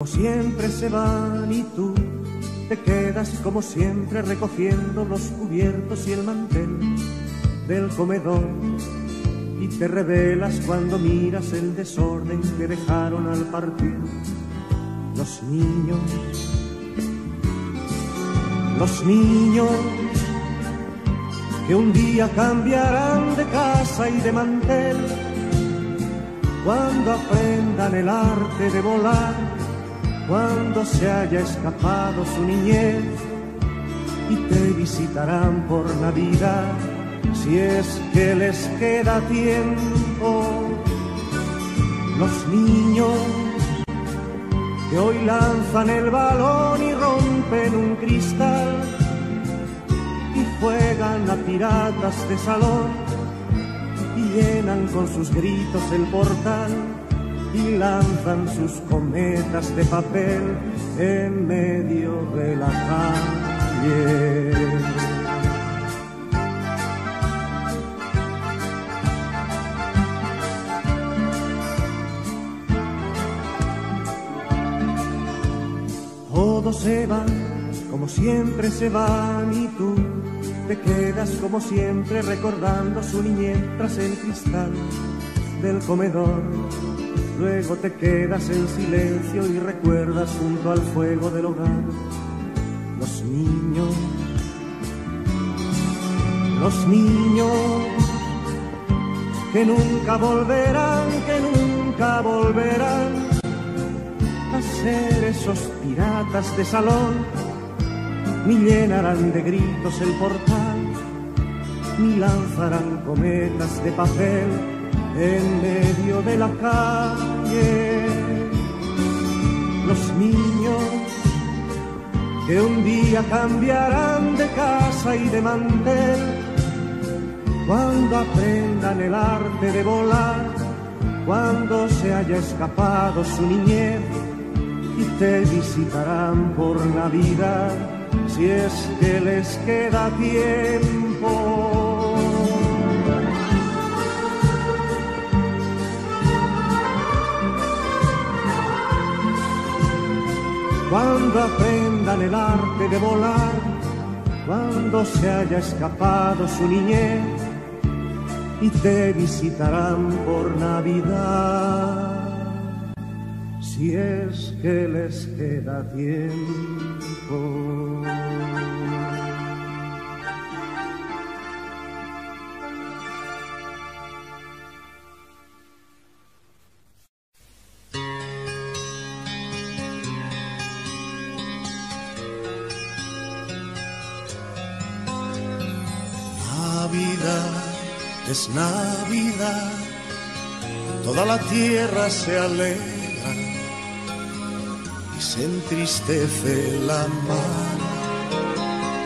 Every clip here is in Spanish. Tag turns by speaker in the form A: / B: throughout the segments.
A: Como siempre se van y tú te quedas como siempre recogiendo los cubiertos y el mantel del comedor y te revelas cuando miras el desorden que dejaron al partir los niños. Los niños que un día cambiarán de casa y de mantel cuando aprendan el arte de volar cuando se haya escapado su niñez y te visitarán por Navidad si es que les queda tiempo. Los niños que hoy lanzan el balón y rompen un cristal y juegan a piratas de salón y llenan con sus gritos el portal y lanzan sus cometas de papel en medio de la calle. Todos se van, como siempre se van y tú te quedas como siempre recordando su niñez tras el cristal del comedor Luego te quedas en silencio y recuerdas junto al fuego del hogar los niños, los niños que nunca volverán, que nunca volverán a ser esos piratas de salón, ni llenarán de gritos el portal, ni lanzarán cometas de papel en medio de la calle. Los niños que un día cambiarán de casa y de mantel cuando aprendan el arte de volar, cuando se haya escapado su niñez y te visitarán por Navidad si es que les queda tiempo. Cuando aprendan el arte de volar, cuando se haya escapado su niñez y te visitarán por Navidad, si es que les queda tiempo. Es Navidad, toda la tierra se alegra y se entristece la mar.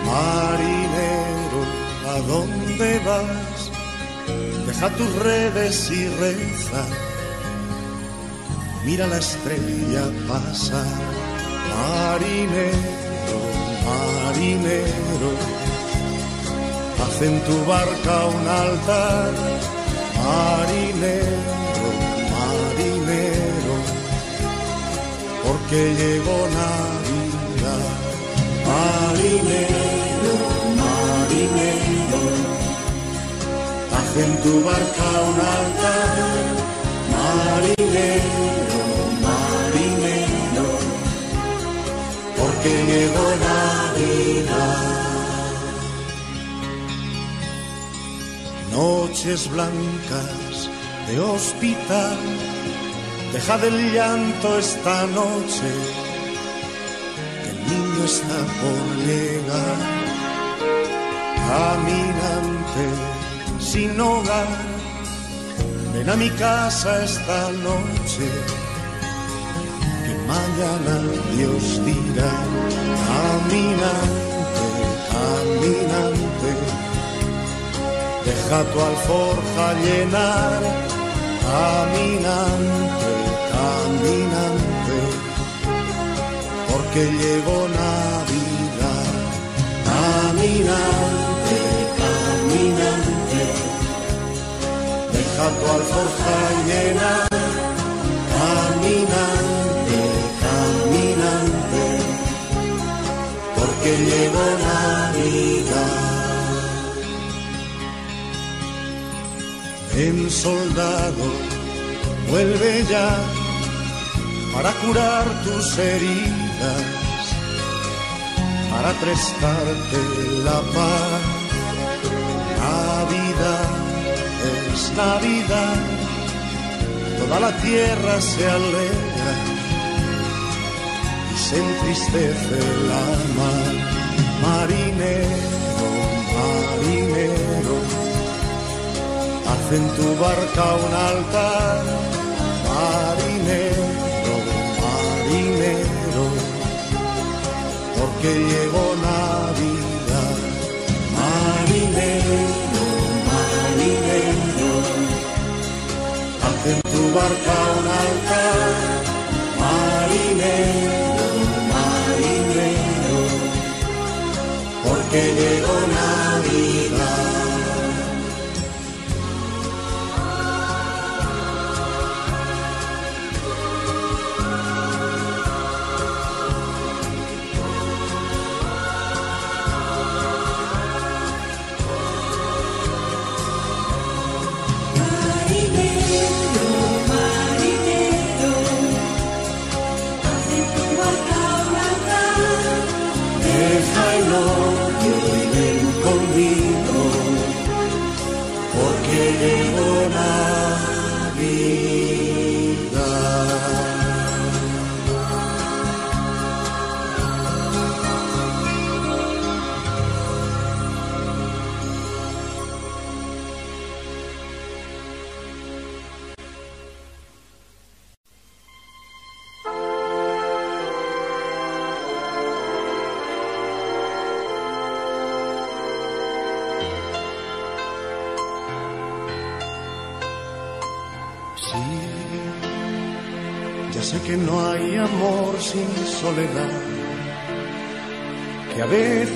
A: Marinero, ¿a dónde vas? Deja tus redes y reza. Mira la estrella pasar. Marinero, marinero haz en tu barca un altar, marinero, marinero, porque llegó Navidad, marinero, marinero, haz en tu barca un altar, marinero, marinero, porque llegó Navidad. Noches blancas de hospital. Deja del llanto esta noche, que el niño está por llegar. Caminante sin hogar, ven a mi casa esta noche, que mañana Dios dirá. Caminante, caminante Deja tu alforja llenar, caminante, caminante, porque llegó Navidad. Caminante, caminante, deja tu alforja llenar, caminante, caminante, porque llegó Navidad. En soldado, vuelve ya para curar tus heridas, para prestarte la paz. Navidad es Navidad, toda la tierra se alegra y se entristece la mar. Marinero, marinero, en tu barca un altar. Marinero, marinero, porque llegó Navidad. Marinero, marinero, haz en tu barca un altar. Marinero, marinero, porque llegó Navidad.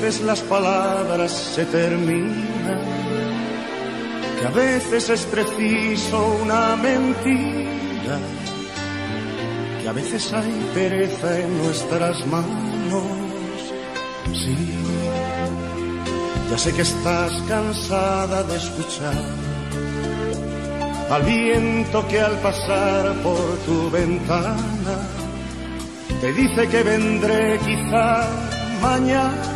A: Veces las palabras se terminan, que a veces es preciso una mentira, que a veces hay pereza en nuestras manos. Sí, ya sé que estás cansada de escuchar al viento que al pasar por tu ventana te dice que vendré quizá mañana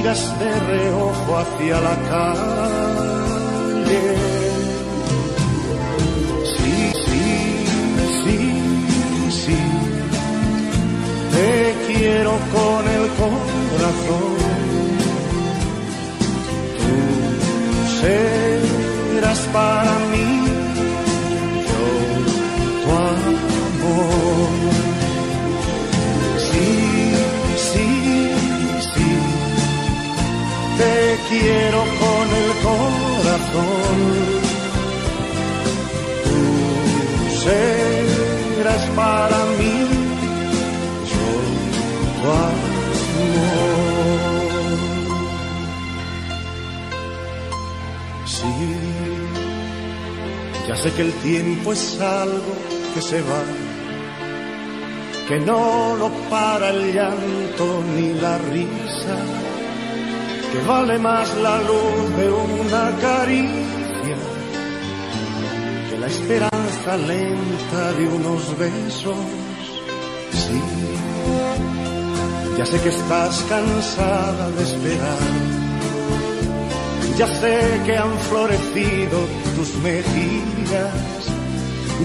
A: miras de reojo hacia la calle. Sí, sí, sí, sí, te quiero con el corazón. Tú serás para mí, te quiero con el corazón. Tú serás para mí, yo tu amor. Sí, ya sé que el tiempo es algo que se va, que no lo para el llanto ni la risa, que vale más la luz de una caricia que la esperanza lenta de unos besos. Sí, ya sé que estás cansada de esperar. Ya sé que han florecido tus mejillas.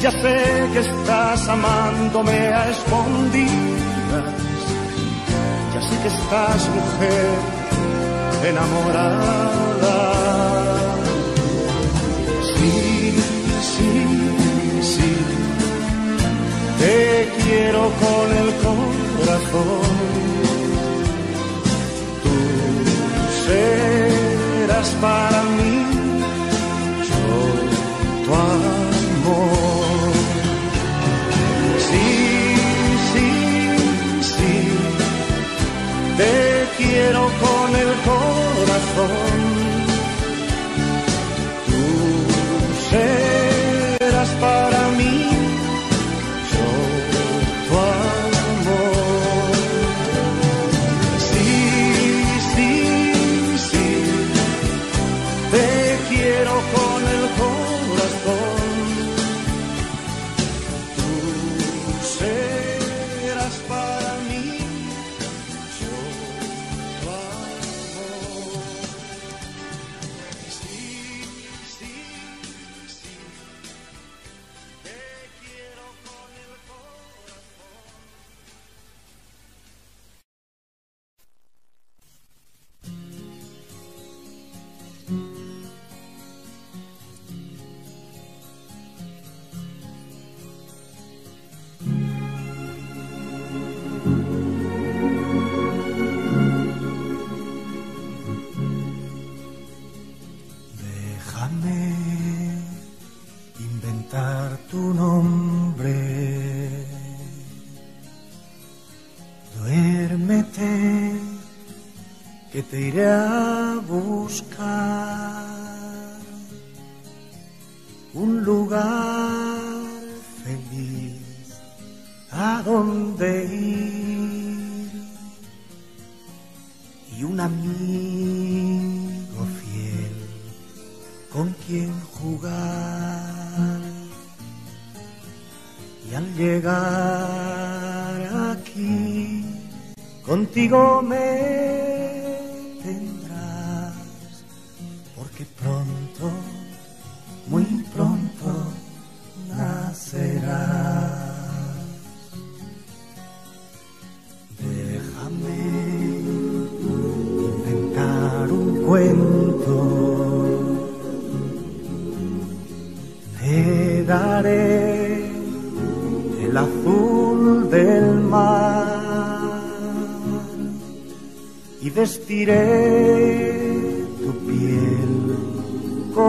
A: Ya sé que estás amándome a escondidas. Ya sé que estás mujer enamorada. Sí, sí, sí. Te quiero con el corazón. Tú serás para mí, yo tu amor. Sí, sí, sí, te quiero con el corazón. Tú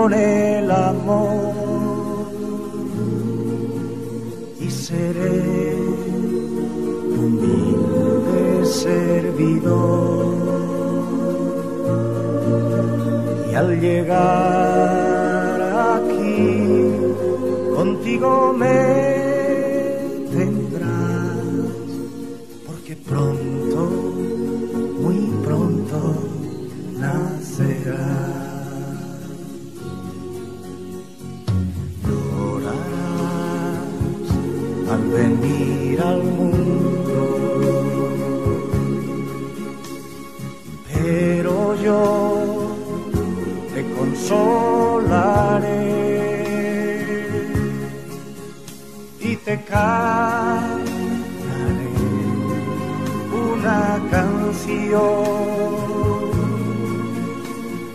A: con el amor y seré tu humilde servidor. Y al llegar te cantaré una canción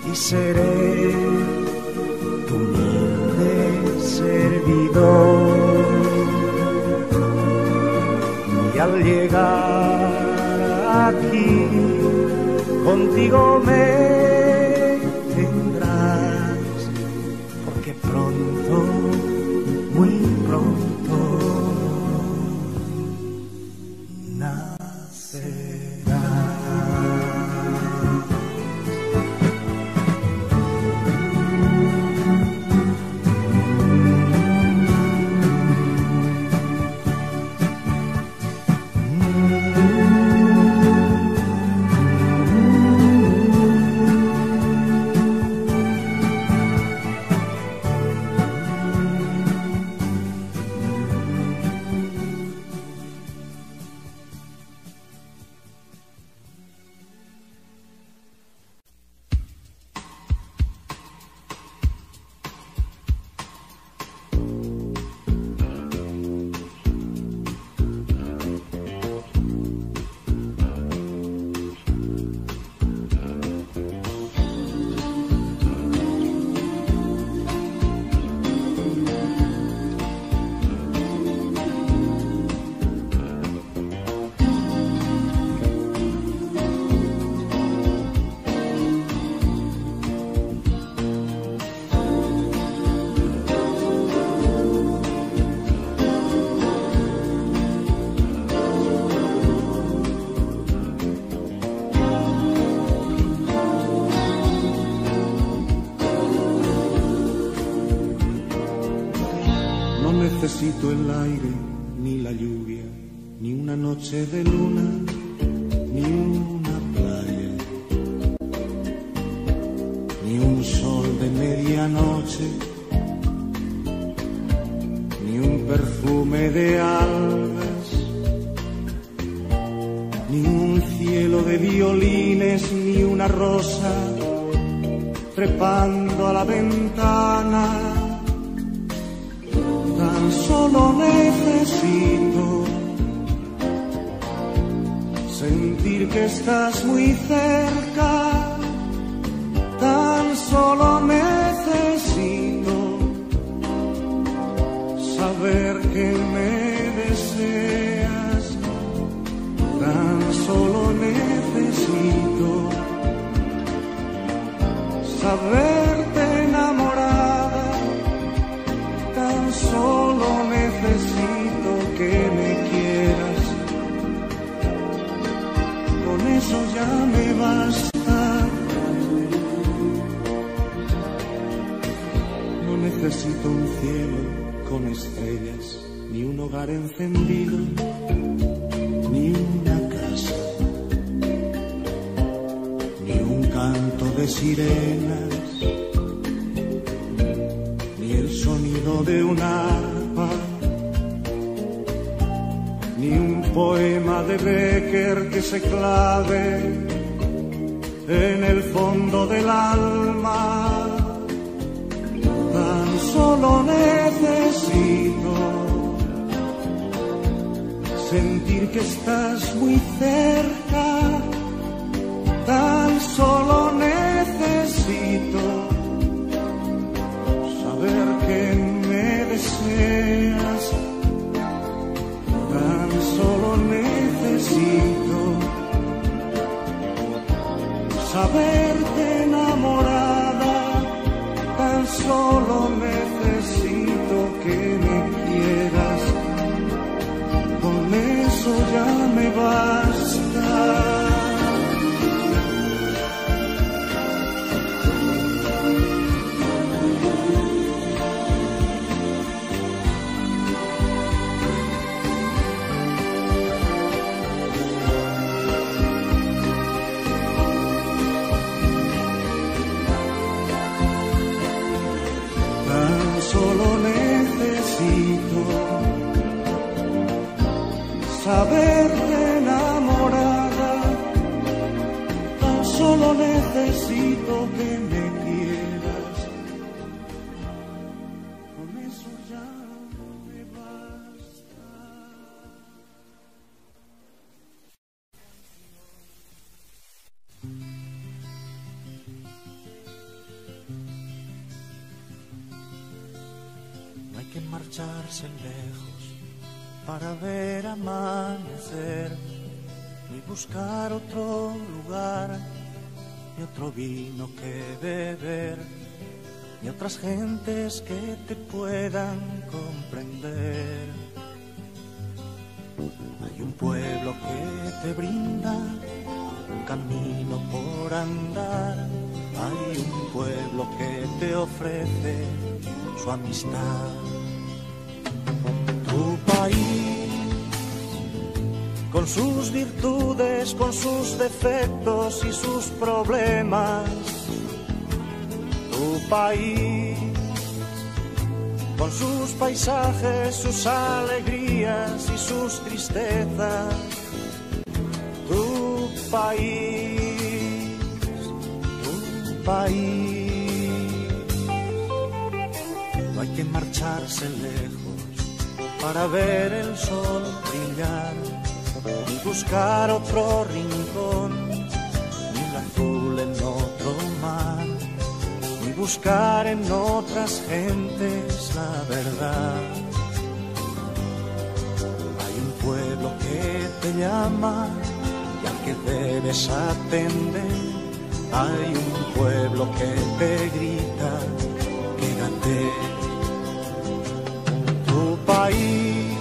A: y seré tu humilde servidor. Y al llegar aquí contigo me noche de luna, ni una playa, ni un sol de medianoche, ni un perfume de algas, ni un cielo de violines, ni una rosa trepando a la ventana. Tan solo necesito sentir que estás muy cerca, tan solo necesito saber que me deseas, tan solo necesito saberte necesito que me
B: basta. No necesito un cielo con estrellas, ni un hogar encendido, ni una casa, ni un canto de sirenas, ni el sonido de un arpa, ni un poema de Becker que se clave en el fondo del alma. Tan solo necesito sentir que estás muy cerca. Tan solo necesito saberte enamorada. Tan solo necesito que me quieras. Con eso ya me basta.
A: Marcharse lejos para ver amanecer, ni buscar otro lugar, ni otro vino que beber, ni otras gentes que te puedan comprender. Hay un pueblo que te brinda un camino por andar, hay un pueblo que te ofrece su amistad. País, con sus virtudes, con sus defectos y sus problemas. Tu país, con sus paisajes, sus alegrías y sus tristezas. Tu país, tu país. No hay que marcharse lejos para ver el sol brillar, ni buscar otro rincón, ni el azul en otro mar, ni buscar en otras gentes la verdad. Hay un pueblo que te llama y al que debes atender. Hay un pueblo que te grita, quédate país,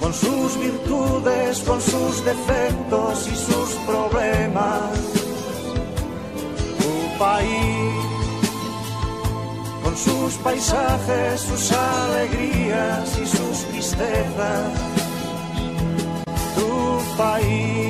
A: con sus virtudes, con sus defectos y sus problemas. Tu país, con sus paisajes, sus alegrías y sus tristezas. Tu país,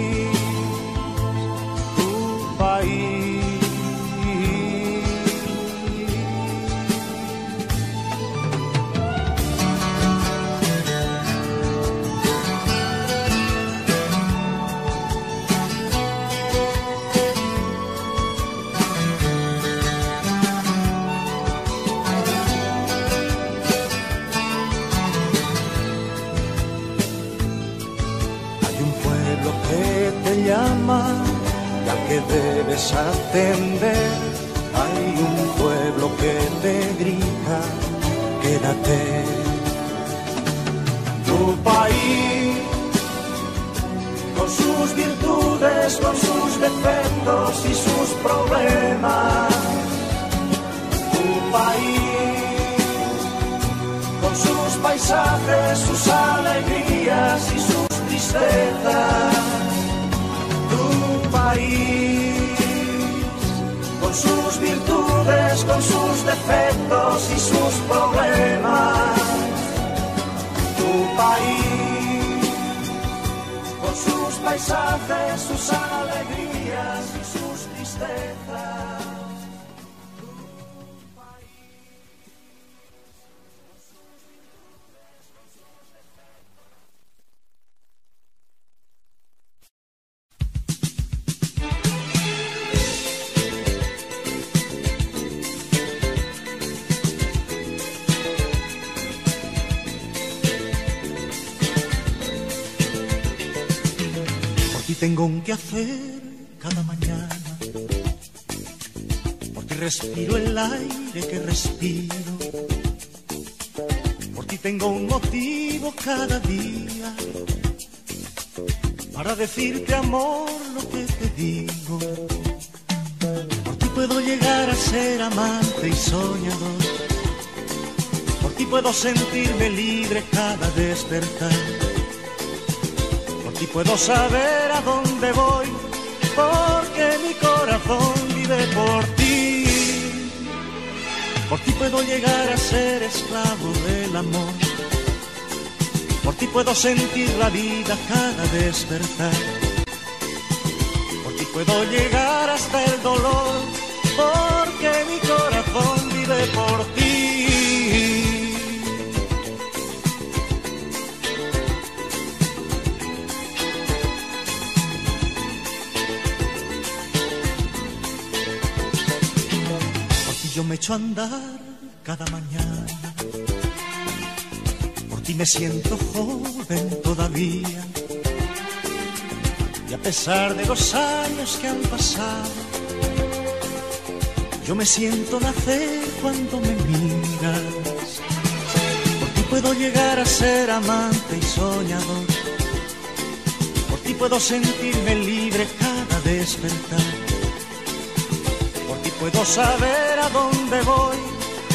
A: que debes atender. Hay un pueblo que te grita, quédate. Tu país, con sus virtudes, con sus defectos y sus problemas. Tu país, con sus paisajes, sus alegrías y sus tristezas. Tu país, sus virtudes, con sus defectos y sus problemas. Tu país, con sus paisajes, sus alegrías y sus tristezas. Tengo un que hacer cada mañana. Por ti respiro el aire que respiro. Por ti tengo un motivo cada día. Para decirte amor lo que te digo. Por ti puedo llegar a ser amante y soñador. Por ti puedo sentirme libre cada despertar. Ti puedo saber a dónde voy, porque mi corazón vive por ti. Por ti puedo llegar a ser esclavo del amor. Por ti puedo sentir la vida cada despertar. Por ti puedo llegar hasta el dolor, porque mi corazón vive por ti. Me echo a andar cada mañana. Por ti me siento joven todavía. Y a pesar de los años que han pasado, yo me siento nacer cuando me miras. Por ti puedo llegar a ser amante y soñador. Por ti puedo sentirme libre cada despertar. Puedo saber a dónde voy,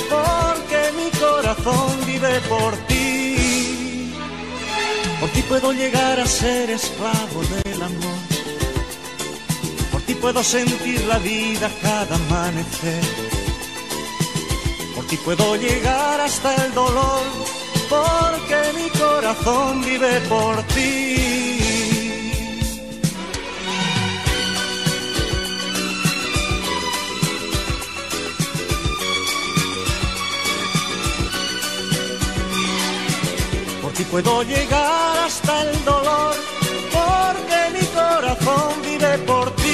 A: porque mi corazón vive por ti. Por ti puedo llegar a ser esclavo del amor. Por ti puedo sentir la vida cada amanecer. Por ti puedo llegar hasta el dolor, porque mi corazón vive por ti. Puedo llegar hasta el dolor, porque mi corazón vive por ti.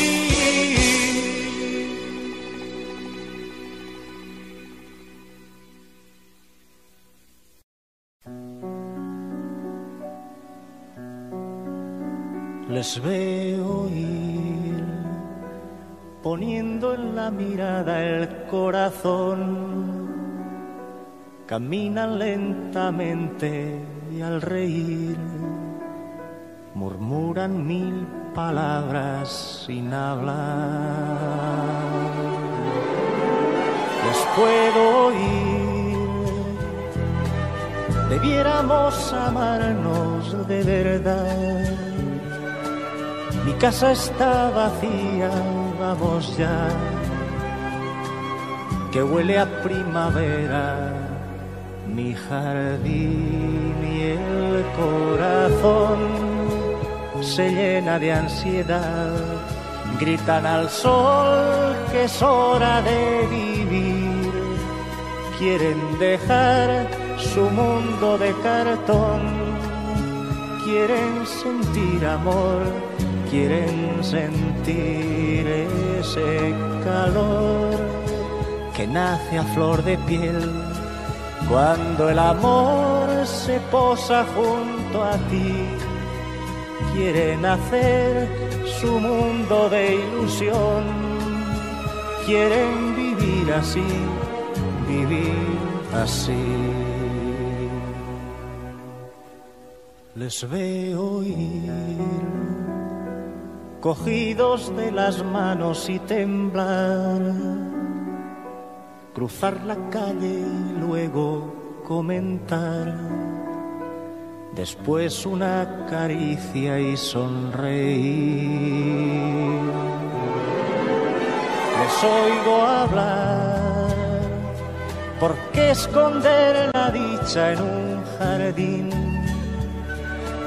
A: Les veo ir poniendo en la mirada el corazón caminan lentamente y al reír murmuran mil palabras sin hablar. Les puedo oír, debiéramos amarnos de verdad. Mi casa está vacía, vamos ya, que huele a primavera mi jardín corazón se llena de ansiedad. Gritan al sol que es hora de vivir. Quieren dejar su mundo de cartón. Quieren sentir amor, quieren sentir ese calor que nace a flor de piel cuando el amor se posa junto a ti, quieren hacer su mundo de ilusión, quieren vivir así, vivir así. Les veo ir, cogidos de las manos y temblar. Cruzar la calle y luego comentar. Después una caricia y sonreír. Les
C: oigo hablar. ¿Por qué esconder la dicha en un jardín?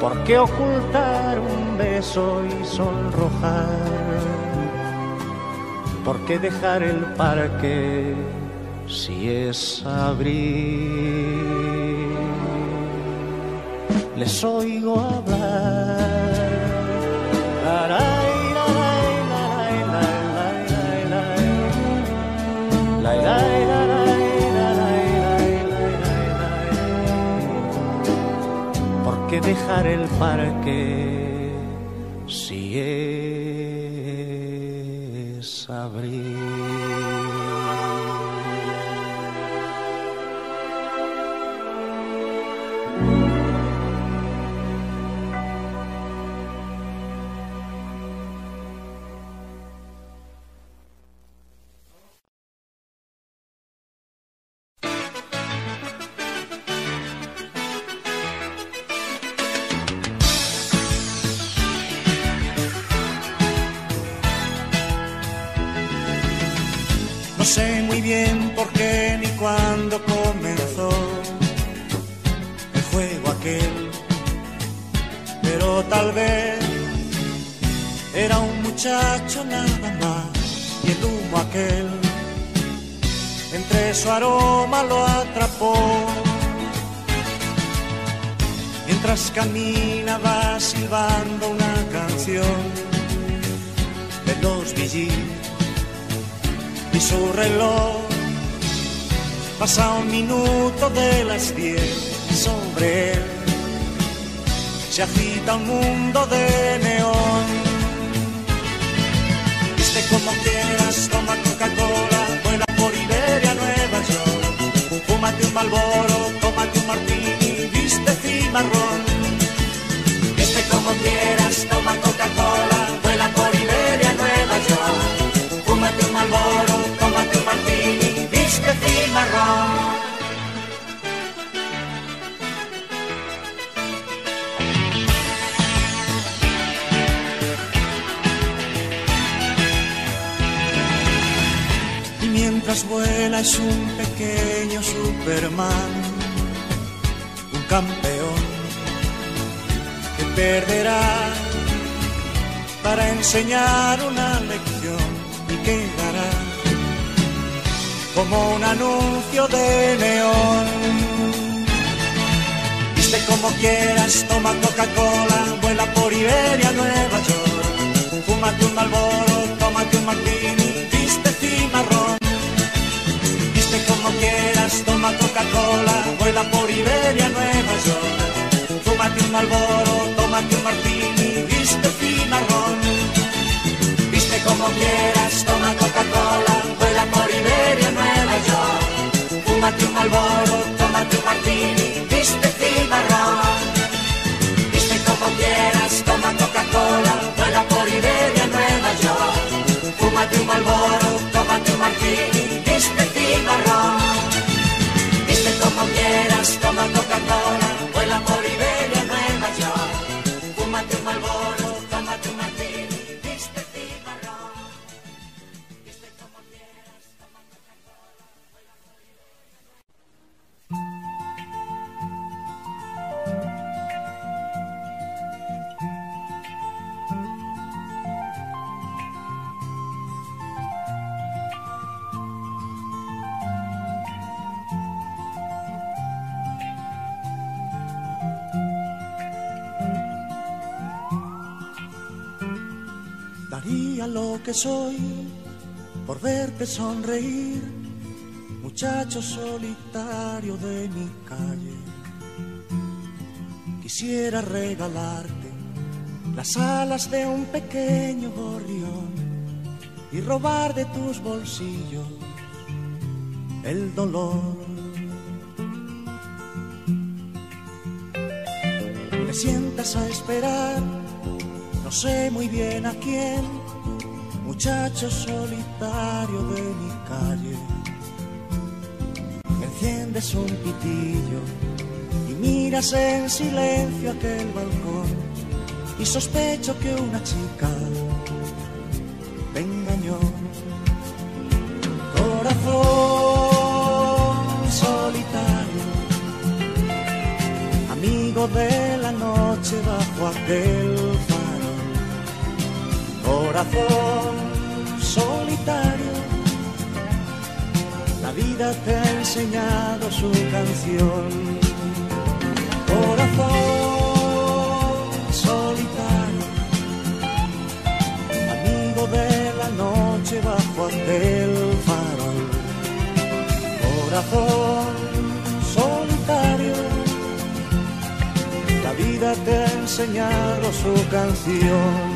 C: ¿Por qué ocultar un beso y sonrojar? ¿Por qué dejar el parque si es abril? Les oigo hablar. La, la, la, la,
A: No sé muy bien por qué ni cuándo comenzó el juego aquel, pero tal vez era un muchacho nada más y el humo aquel entre su aroma lo atrapó. Mientras caminaba silbando una canción de los Billys y su reloj pasa un minuto de las diez sobre él se agita un mundo de neón. Viste como quieras, toma Coca-Cola, vuela por Iberia, Nueva York. Fúmate un Malboro, tómate un martini, viste cimarrón. Viste como quieras, toma Coca-Cola, Y mientras vuela es un pequeño Superman, un campeón que perderá para enseñar una lección y quedará como un anuncio de neón. Viste como quieras, toma Coca-Cola, vuela por Iberia, Nueva York. Fúmate un Malboro, tómate un martini, viste cimarrón. Viste como quieras, toma Coca-Cola, vuela por Iberia, Nueva York. Fúmate un Malboro, tómate un martini, viste cimarrón. Viste como quieras, toma Coca-Cola, vuela por Iberia, Nueva York. Fúmate un Malboro, tómate un martini, viste cimarrón. Viste como quieras, toma Coca-Cola, vuela por Iberia, Nueva York. Fúmate un Malboro, tómate un martini, viste cimarrón. Viste como quieras, toma Coca-Cola, Lo que soy por verte sonreír, muchacho solitario de mi calle. Quisiera regalarte las alas de un pequeño gorrión y robar de tus bolsillos el dolor. Te sientas a esperar no sé muy bien a quién, muchacho solitario de mi calle, enciendes un pitillo y miras en silencio aquel balcón y sospecho que una chica te engañó. Corazón solitario, amigo de la noche bajo aquel farol. Corazón la vida te ha enseñado su canción. Corazón solitario, amigo de la noche bajo aquel farol. Corazón solitario, la vida te ha enseñado su canción.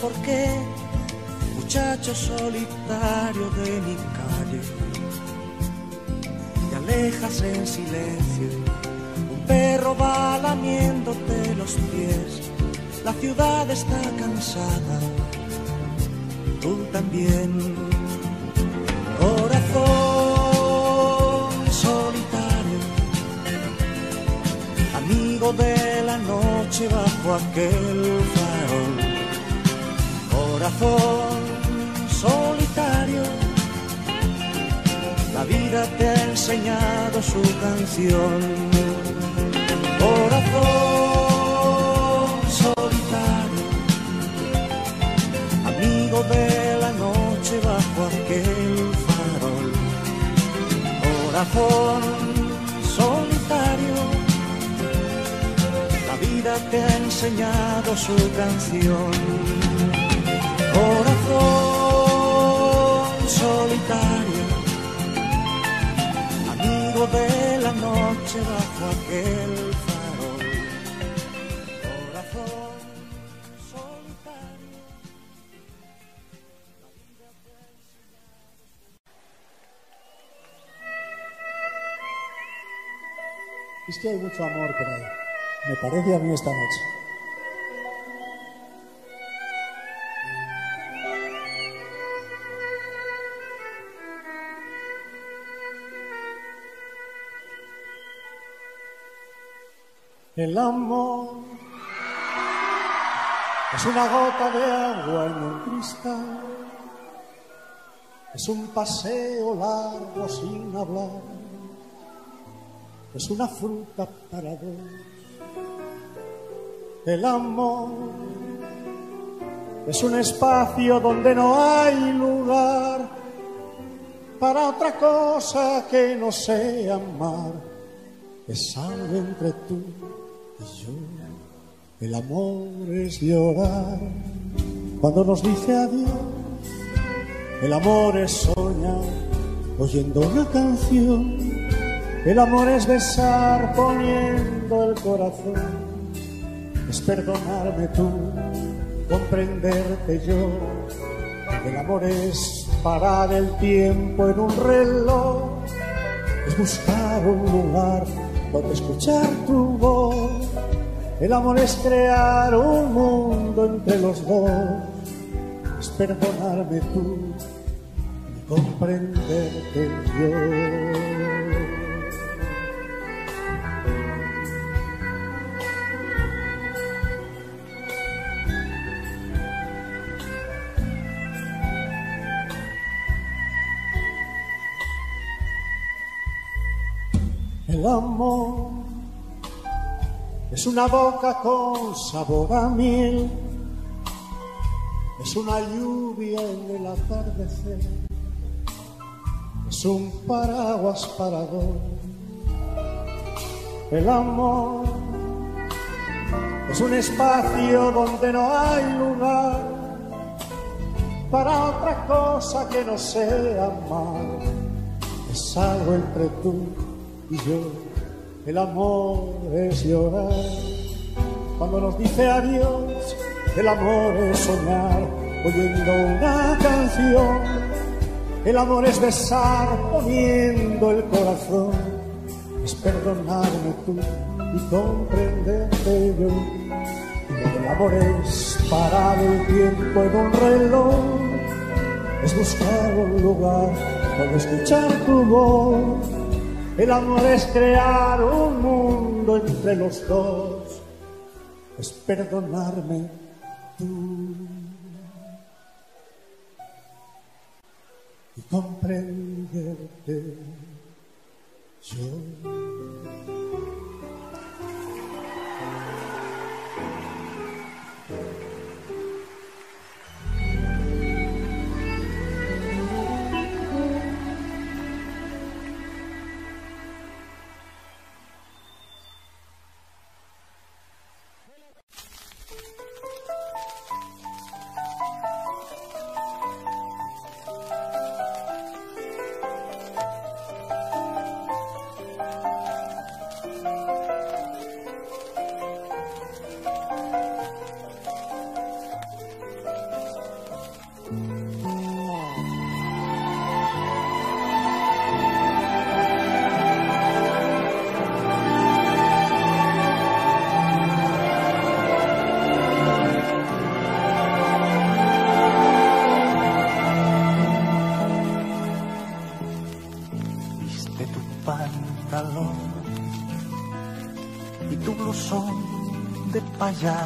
A: Por qué, muchacho solitario de mi calle, te alejas en silencio, un perro va lamiéndote los pies, la ciudad está cansada, tú también. Corazón solitario, amigo de la noche bajo aquel farol. Solitario, la vida te ha enseñado su canción. Corazón solitario, amigo de la noche bajo aquel farol. Corazón solitario, la vida te ha enseñado su canción. Corazón solitario, amigo de la noche bajo aquel farol. Corazón solitario.
D: Es que hay mucho amor por ahí. Me parece a mí esta noche. El amor es una gota de agua en un cristal. Es un paseo largo sin hablar es una fruta para dos. El amor es un espacio donde no hay lugar para otra cosa que no sea amar. Es algo entre tú El amor es llorar cuando nos dice adiós. El amor es soñar oyendo una canción. El amor es besar poniendo el corazón, es perdonarme tú, comprenderte yo. El amor es parar el tiempo en un reloj, es buscar un lugar donde escuchar tu voz. El amor es crear un mundo entre los dos, es perdonarme tú y comprenderte yo. El amor es una boca con sabor a miel, es una lluvia en el atardecer, es un paraguas para dos. El amor es un espacio donde no hay lugar para otra cosa que no sea amar. Es algo entre tú y yo. El amor es llorar cuando nos dice adiós. El amor es soñar oyendo una canción. El amor es besar poniendo el corazón. Es perdonarme tú y comprenderte yo. El amor es parar el tiempo en un reloj. es buscar un lugar donde escuchar tu voz. El amor es crear un mundo entre los dos, es perdonarme tú y comprenderte yo.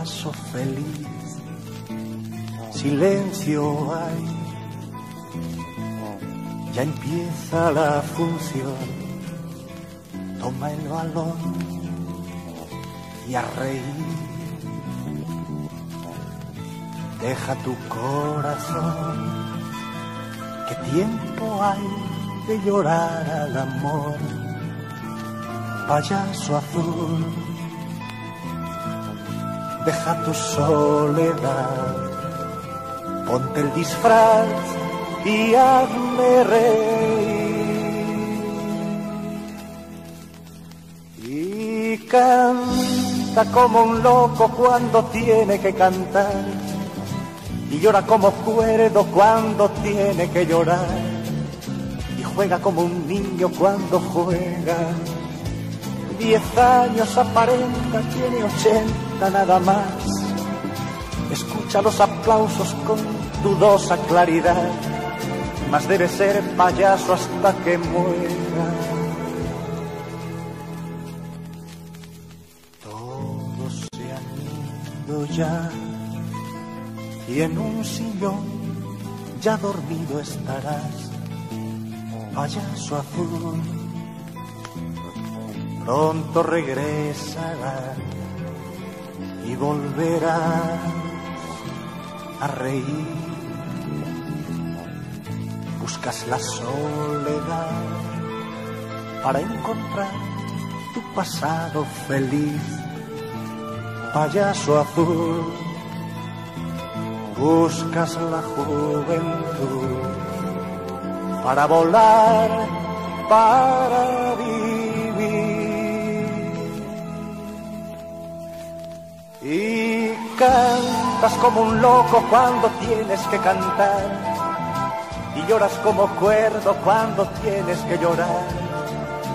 A: Payaso feliz. Silencio hay, ya empieza la función. Toma el balón y a reír. Deja tu corazón, que tiempo hay de llorar al amor, payaso azul. Deja tu soledad, ponte el disfraz y hazme reír. Y canta como un loco cuando tiene que cantar, y llora como cuerdo cuando tiene que llorar y juega como un niño cuando juega. Diez años aparenta, tiene ochenta nada más. Escucha los aplausos con dudosa claridad, mas debe ser payaso hasta que muera. Todos se han ido ya y en un sillón ya dormido estarás payaso azul. Pronto regresará y volverá a reír. Buscas la soledad para encontrar tu pasado feliz, payaso azul. Buscas la juventud para volar, para Y cantas como un loco cuando tienes que cantar. Y lloras como cuerdo cuando tienes que llorar.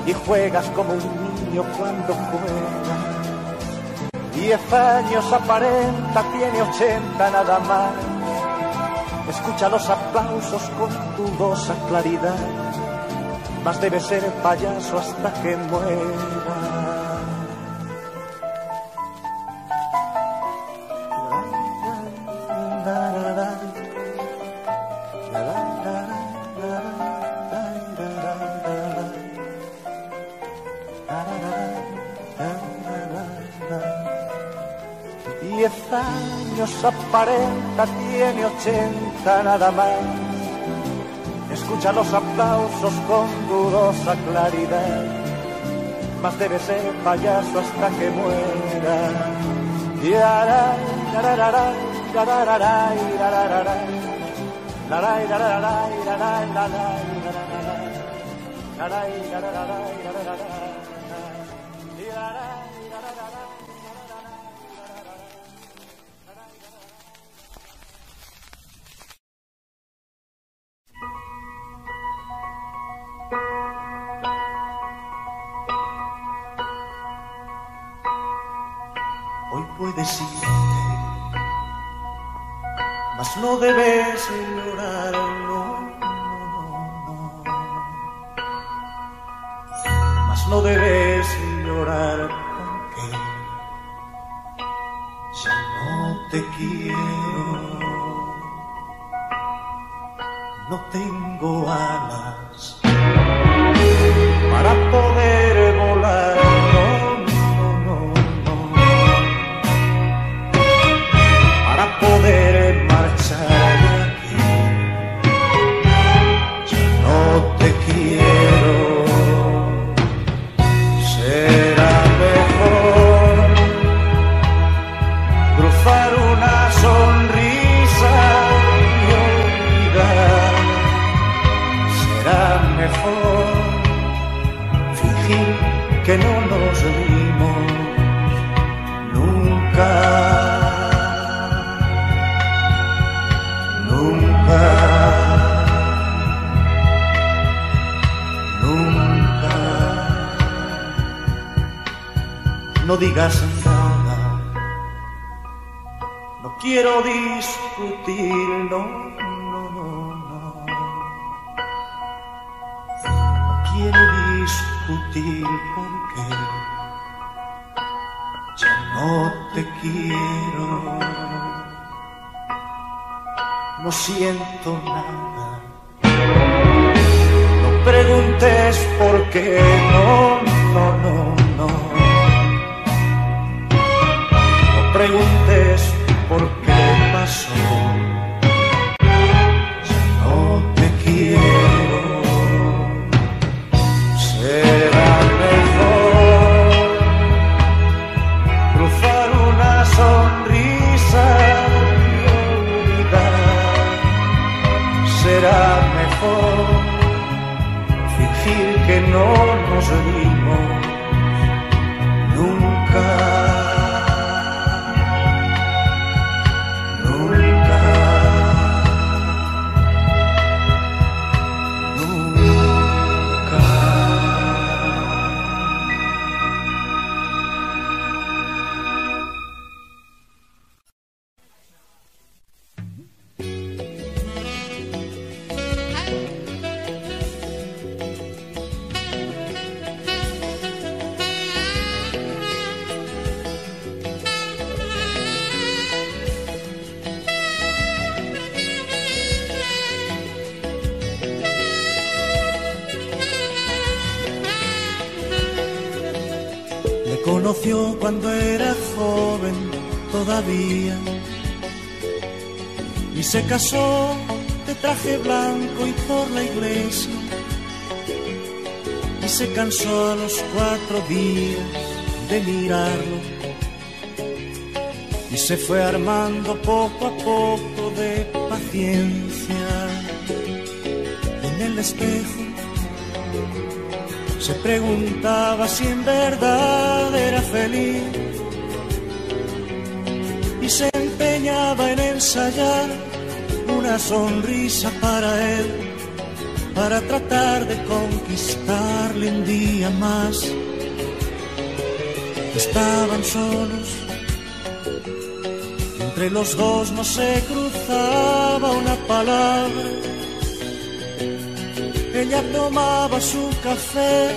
A: Y juegas como un niño cuando juegas. Diez años aparenta, tiene ochenta nada más escucha los aplausos con dudosa claridad, mas debe ser payaso hasta que muera. 40, tiene 80 nada más. Escucha los aplausos con dudosa claridad. Más debe ser payaso hasta que muera. Y aray, arararara, arararara, arararara, arararara, no debes ignorarlo. Mas no debes ignorar porque ya no te quiero. No tengo ánimo. Digas nada. No quiero discutir, no, no, no, no. No quiero discutir porque ya no te quiero. No siento nada. No preguntes por qué, no, no, no, no. Preguntes por qué pasó.
B: Se cansó a los cuatro días de mirarlo y se fue armando poco a poco de paciencia. En el espejo se preguntaba si en verdad era feliz y se empeñaba en ensayar una sonrisa para él, para tratar de conquistarle un día más. Estaban solos, entre los dos no se cruzaba una palabra. Ella tomaba su café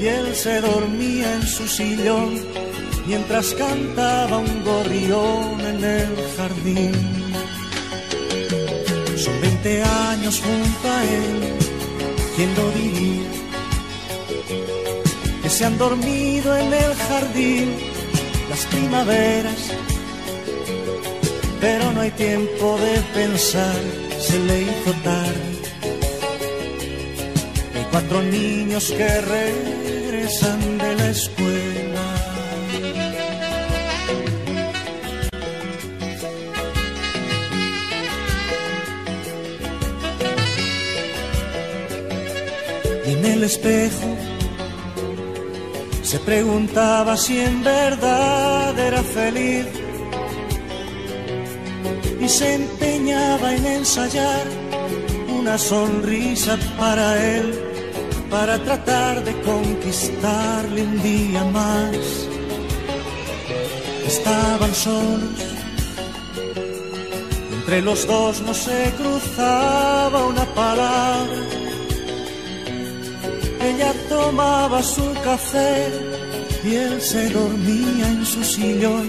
B: y él se dormía en su sillón mientras cantaba un gorrión en el jardín. Son 20 años junto a él, ¿quién lo diría? Que se han dormido en el jardín las primaveras, pero no hay tiempo de pensar, se le hizo tarde hay cuatro niños que regresan de la escuela. El espejo se preguntaba si en verdad era feliz y se empeñaba en ensayar una sonrisa para él, para tratar de conquistarle un día más. Estaban solos, entre los dos no se cruzaba una palabra.
E: Tomaba su café y él se dormía en su sillón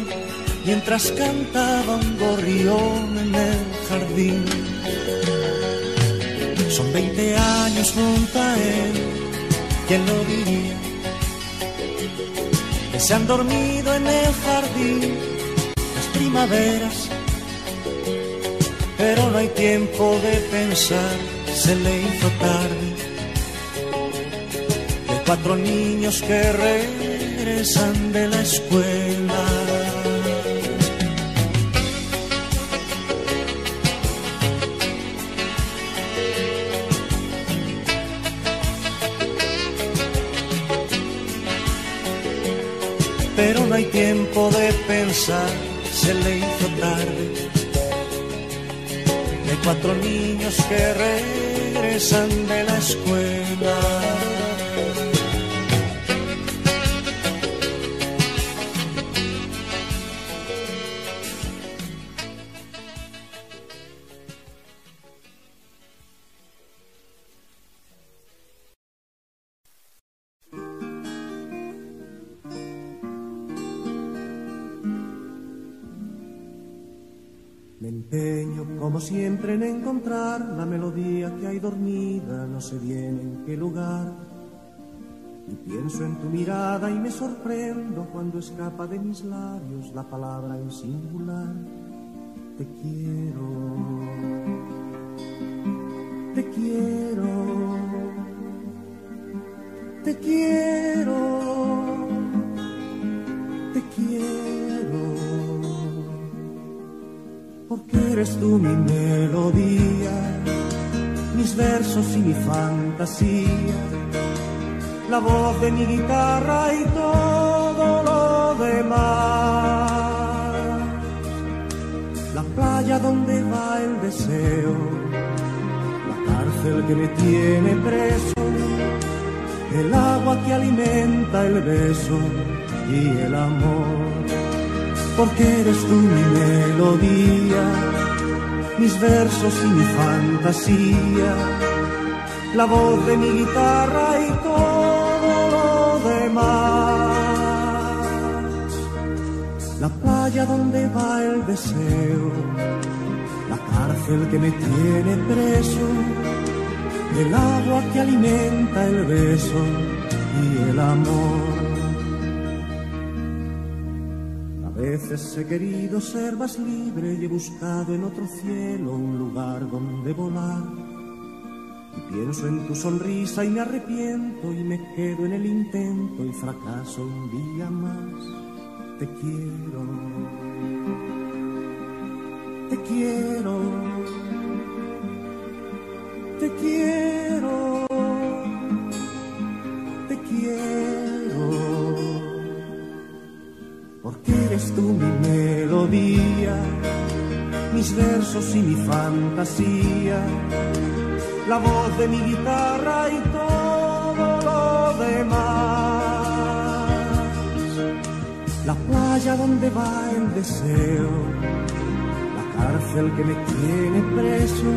E: mientras cantaba un gorrión en el jardín. Son 20 años junto a él, ¿quién lo diría? Que se han dormido en el jardín las primaveras, pero no hay tiempo de pensar, se le hizo tarde. Cuatro niños que regresan de la escuela. pero no hay tiempo de pensar, se le hizo tarde. De cuatro niños que regresan de la escuela.
A: Como siempre, en encontrar la melodía que hay dormida, no sé bien en qué lugar. Y pienso en tu mirada y me sorprendo cuando escapa de mis labios la palabra en singular. Te quiero, te quiero, te quiero, eres tú mi melodía, mis versos y mi fantasía, la voz de mi guitarra y todo lo demás. La playa donde va el deseo, la cárcel que me tiene preso, el agua que alimenta el beso y el amor porque eres tú mi melodía, mis versos y mi fantasía, la voz de mi guitarra y todo lo demás. La playa donde va el deseo, la cárcel que me tiene preso, el agua que alimenta el beso y el amor. Veces he querido ser más libre y he buscado en otro cielo un lugar donde volar. Y pienso en tu sonrisa y me arrepiento y me quedo en el intento y fracaso un día más. Te quiero, te quiero, te quiero, te quiero porque eres tú mi melodía, mis versos y mi fantasía, la voz de mi guitarra y todo lo demás. La playa donde va el deseo, la cárcel que me tiene preso,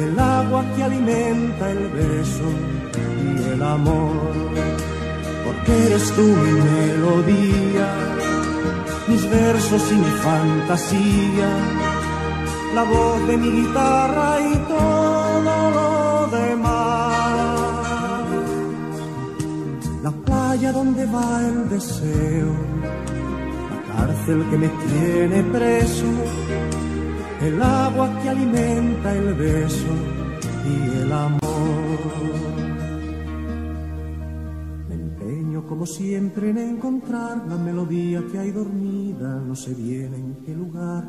A: el agua que alimenta el beso y el amor porque eres tú mi melodía, mis versos y mi fantasía, la voz de mi guitarra y todo lo demás. La playa donde va el deseo, la cárcel que me tiene preso, el agua que alimenta el beso y el amor. Como siempre en encontrar la melodía que hay dormida, no sé bien en qué lugar.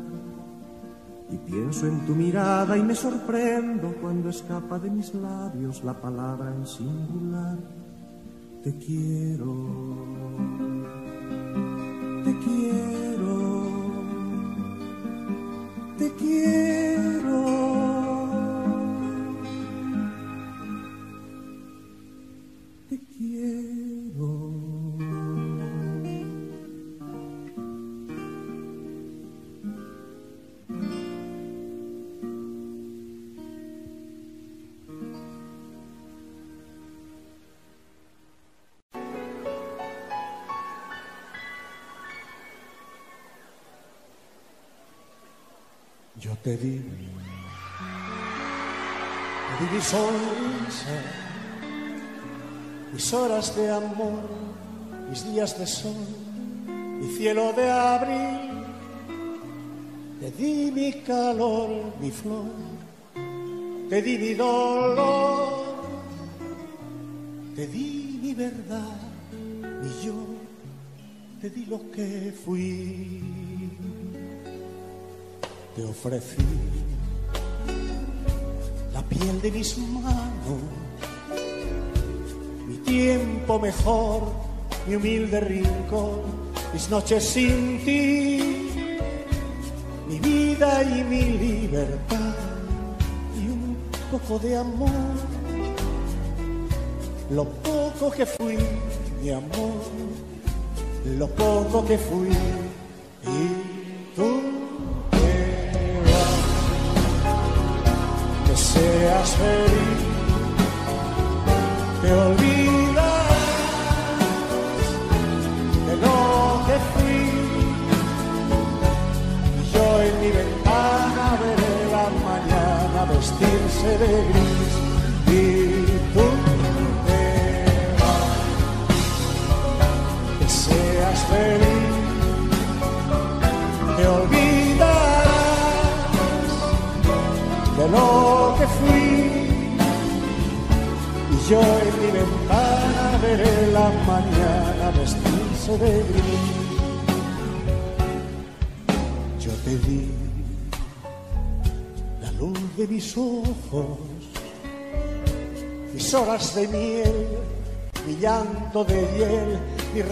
A: Y pienso en tu mirada y me sorprendo cuando escapa de mis labios la palabra en singular. Te quiero, te quiero, te quiero. Te
D: di, te di mi sonrisa, mis horas de amor, mis días de sol, mi cielo de abril. Te di mi calor, mi flor, te di mi dolor, te di mi verdad, mi yo, te di lo que fui. Te ofrecí. La piel de mis manos, mi tiempo mejor, mi humilde rincón, mis noches sin ti, mi vida y mi libertad y un poco de amor, lo poco que fui, mi amor, lo poco que fui y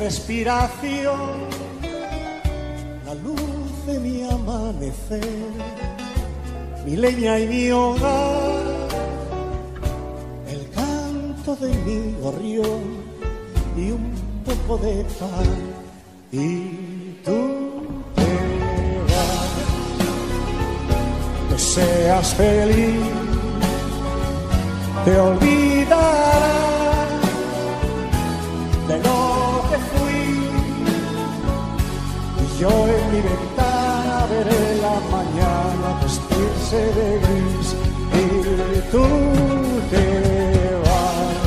D: respiración, la luz de mi amanecer, mi leña y mi hogar, el canto de mi gorrión y un poco de pan. Y tú te vas, que seas feliz, te olvidarás yo en mi ventana veré la mañana vestirse de gris y tú te vas,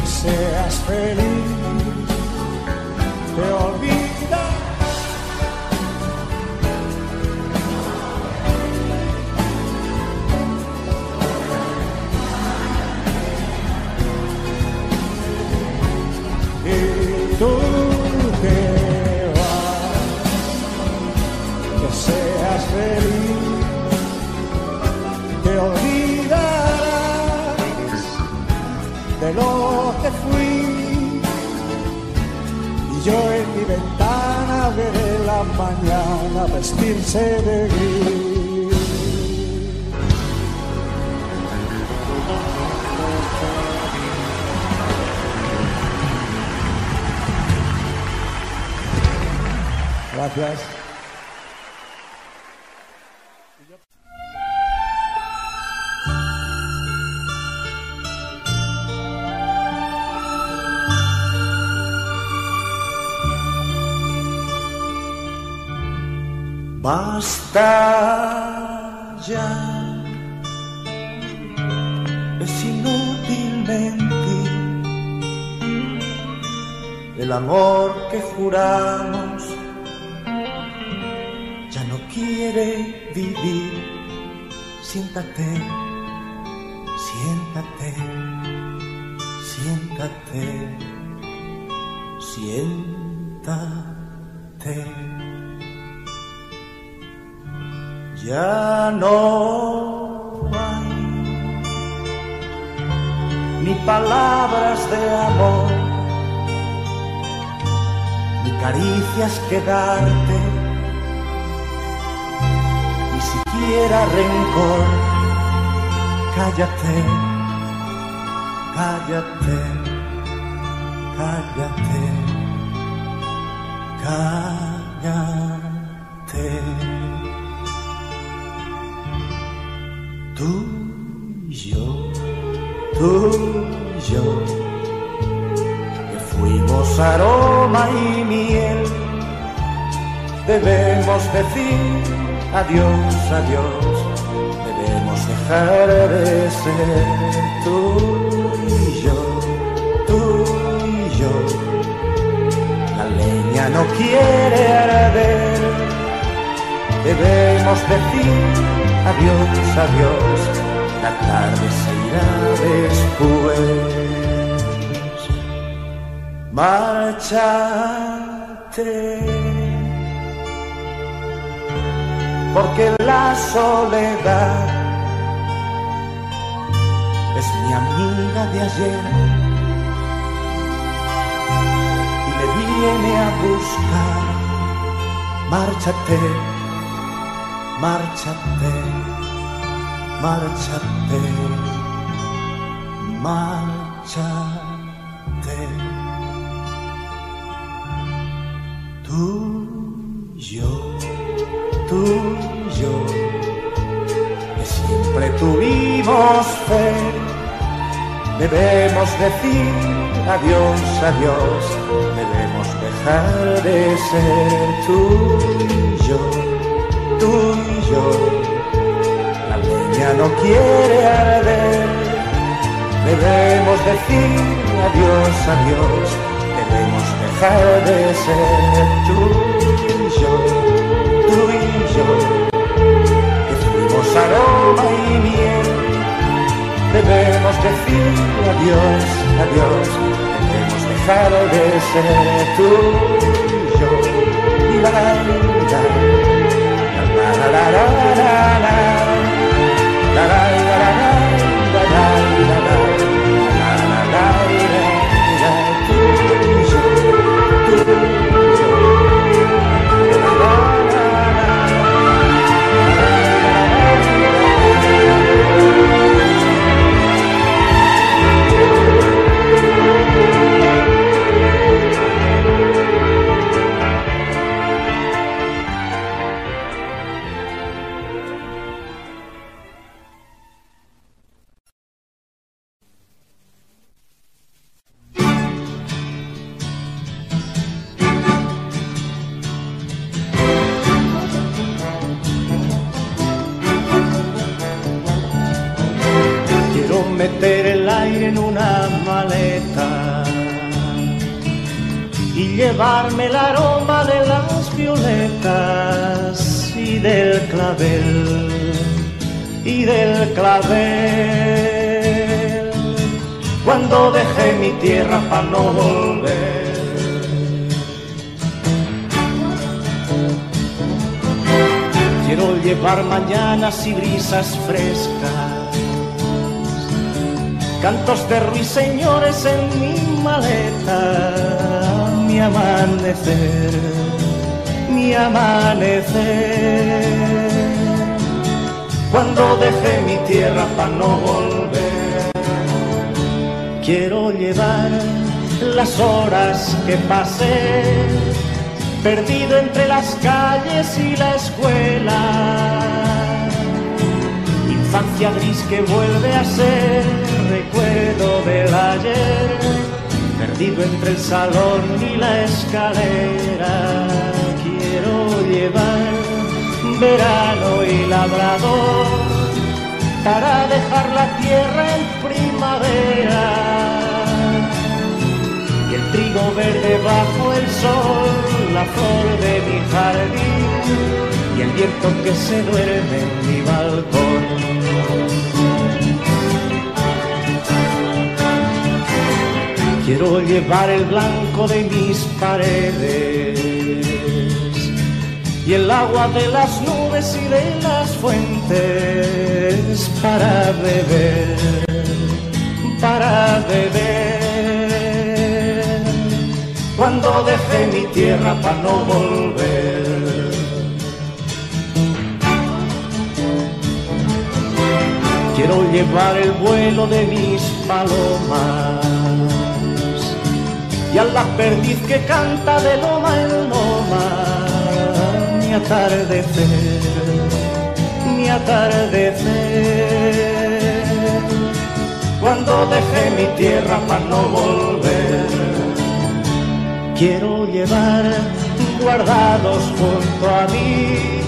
D: que seas feliz, te olvidas. Mañana vestirse de gris. Gracias.
A: Basta ya, es inútil mentir. El amor que juramos ya no quiere vivir. Siéntate, siéntate, siéntate, siéntate. Ya no hay ni palabras de amor, ni caricias que darte, ni siquiera rencor. Cállate, cállate, cállate, cállate. Fuimos aroma y miel, debemos decir adiós, adiós, debemos dejar de ser tú y yo, tú y yo. La leña no quiere arder, debemos decir adiós, adiós, la tarde se irá después. Márchate porque la soledad es mi amiga de ayer y me viene a buscar. Márchate, márchate, márchate, márchate. Tú y yo tú y yo, que siempre tuvimos fe, debemos decir adiós, adiós, debemos dejar de ser tú y yo, tú y yo. La leña no quiere arder, debemos decir adiós, adiós, podemos dejar de ser tú y yo, tú y yo, que fuimos aroma y miel. Debemos decir adiós, adiós, debemos dejar de ser tú y yo, y la, la, la, la, la, la, la, la. No volver. Quiero llevar mañanas y brisas frescas cantos de ruiseñores en mi maleta, mi amanecer, mi amanecer. Cuando dejé mi tierra para no volver, quiero llevar las horas que pasé, perdido entre las calles y la escuela infancia gris que vuelve a ser recuerdo del ayer, perdido entre el salón y la escalera. Quiero llevar verano y labrador para dejar la tierra en primavera trigo verde bajo el sol, la flor de mi jardín y el viento que se duerme en mi balcón. Quiero llevar el blanco de mis paredes y el agua de las nubes y de las fuentes para beber, para beber. Cuando dejé mi tierra para no volver. Quiero llevar el vuelo de mis palomas y a la perdiz que canta de loma en loma mi atardecer, mi atardecer. Cuando dejé mi tierra para no volver, quiero llevar guardados junto a mí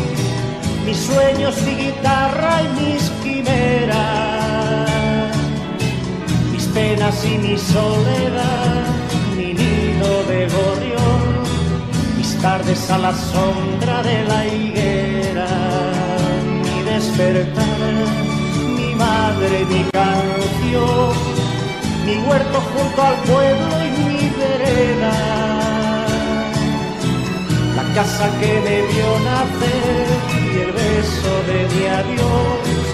B: mis sueños y guitarra y mis quimeras, mis penas y mi soledad, mi nido de gorrión, mis tardes a la sombra de la higuera, mi despertar, mi madre, mi canción, mi huerto junto al pueblo y mi vereda casa que me vio nacer y el beso de mi adiós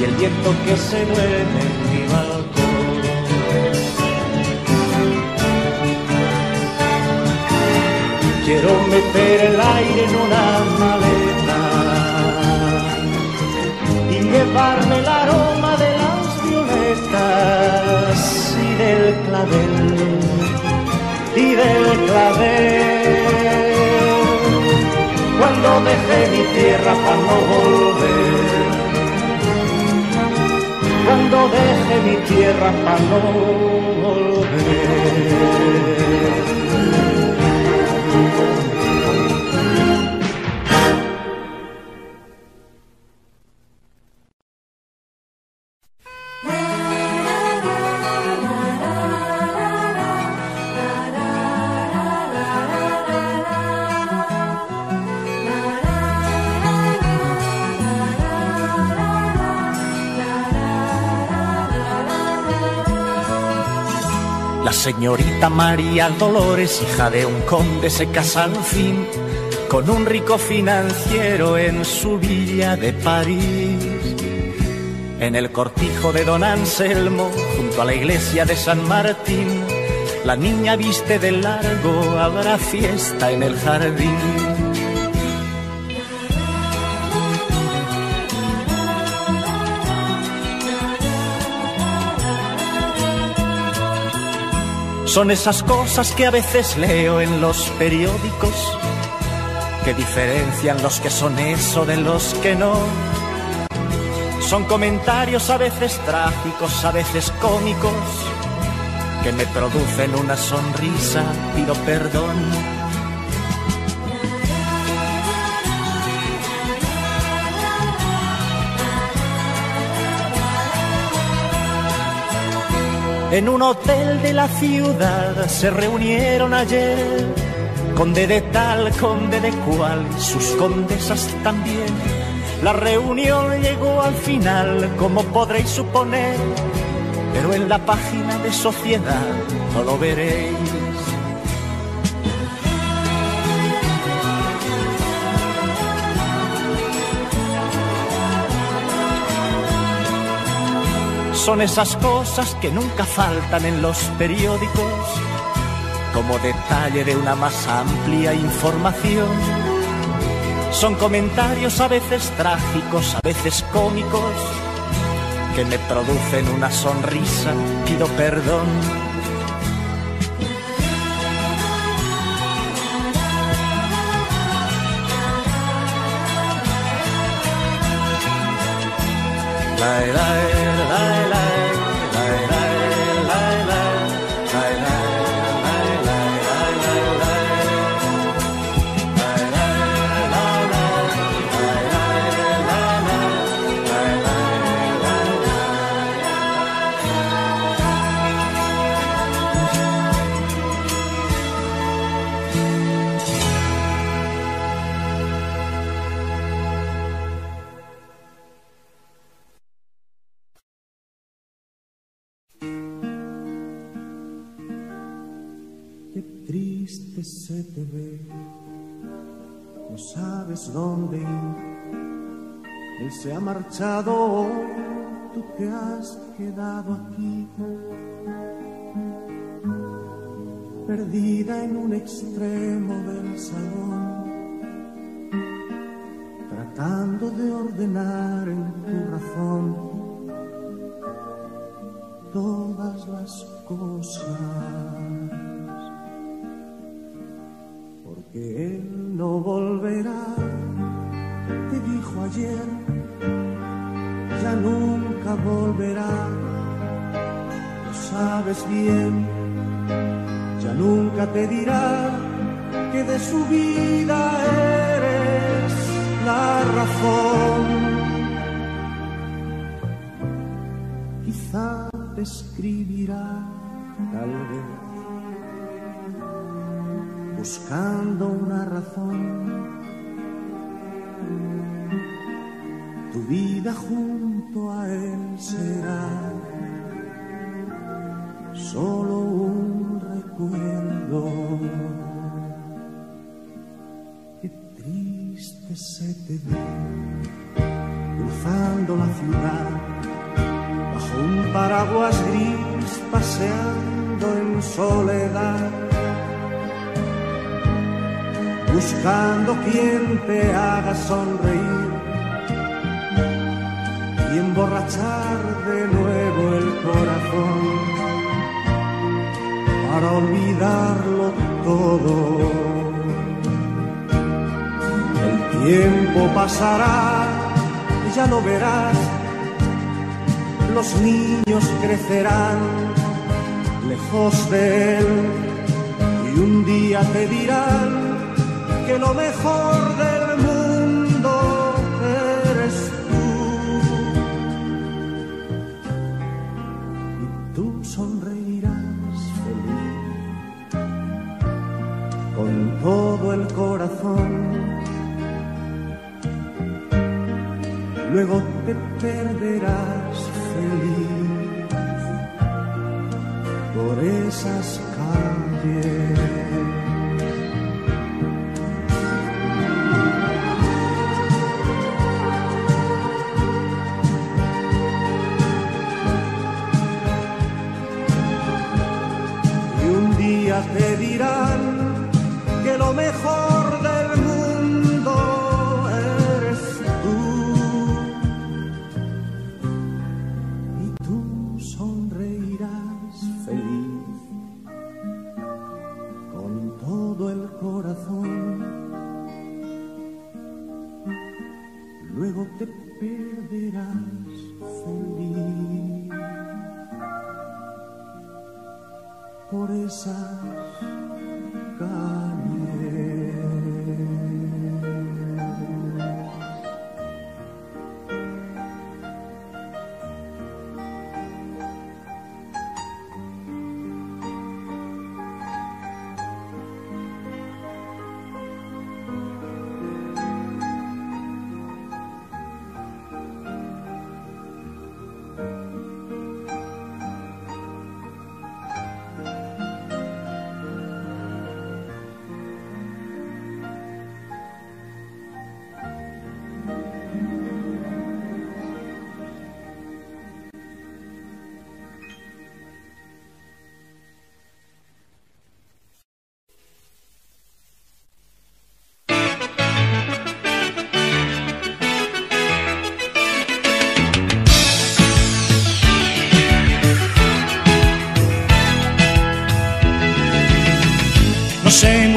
B: y el viento que se duerme en mi balcón. Quiero meter el aire en una maleta y llevarme el aroma de las violetas y del clavel y del clavel cuando dejé mi tierra para no volver. Cuando dejé mi tierra para no volver.
A: Señorita María Dolores, hija de un conde, se casa al fin con un rico financiero en su villa de París. En el cortijo de don Anselmo, junto a la iglesia de San Martín, la niña viste de largo, habrá fiesta en el jardín. Son esas cosas que a veces leo en los periódicos que diferencian los que son eso de los que no. Son comentarios a veces trágicos, a veces cómicos, que me producen una sonrisa, pido perdón. En un hotel de la ciudad se reunieron ayer conde de tal, conde de cual, sus condesas también. La reunión llegó al final, como podréis suponer, pero en la página de sociedad no lo veréis. Son esas cosas que nunca faltan en los periódicos como detalle de una más amplia información. Son comentarios a veces trágicos, a veces cómicos, que me producen una sonrisa, pido perdón. La, la, la,
B: sabes dónde. Él se ha marchado, tú te has quedado aquí, perdida en un extremo del salón, tratando de ordenar en tu razón todas las cosas. porque él no volverá, te dijo ayer, ya nunca volverá, lo sabes bien, ya nunca te dirá que de su vida eres
A: la razón. Quizá te escribirá tal vez buscando una razón. Tu vida junto a él será solo un recuerdo. Qué triste se te ve cruzando la ciudad bajo un paraguas gris paseando en soledad buscando quien te haga sonreír y emborrachar de nuevo el corazón para olvidarlo todo. El tiempo pasará, y ya lo verás, los niños crecerán lejos de él y un día te dirán que lo mejor del mundo eres tú. Y tú sonreirás feliz con todo el corazón. Luego te perderás feliz por esas calles.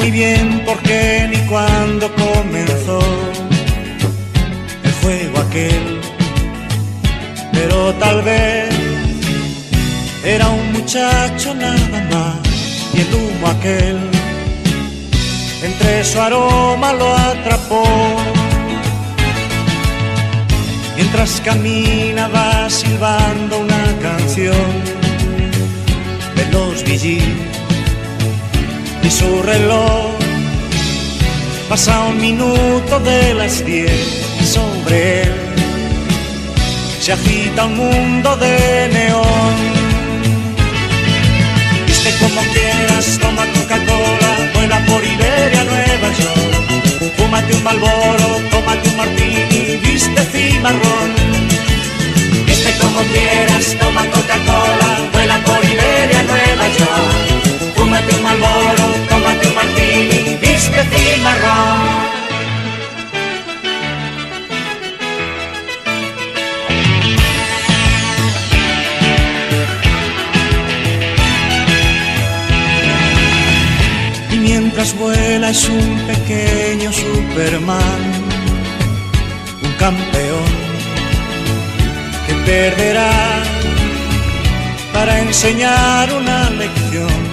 F: Muy bien por qué ni cuándo comenzó el juego aquel, pero tal vez era un muchacho nada más y el humo aquel. Entre su aroma lo atrapó. Mientras caminaba silbando una canción de los VG su reloj pasa un minuto de las diez y sobre él se agita un mundo de neón. Viste como quieras, toma Coca-Cola, vuela por Iberia, Nueva York. Fúmate un Malboro, tómate un martini, viste cimarrón. Viste como quieras, toma Coca-Cola, vuela por Iberia, Nueva York. Fúmate un Malboro, tómate un martini, viste cimarrón. Y mientras vuela es un pequeño Superman, un campeón que perderá para enseñar una lección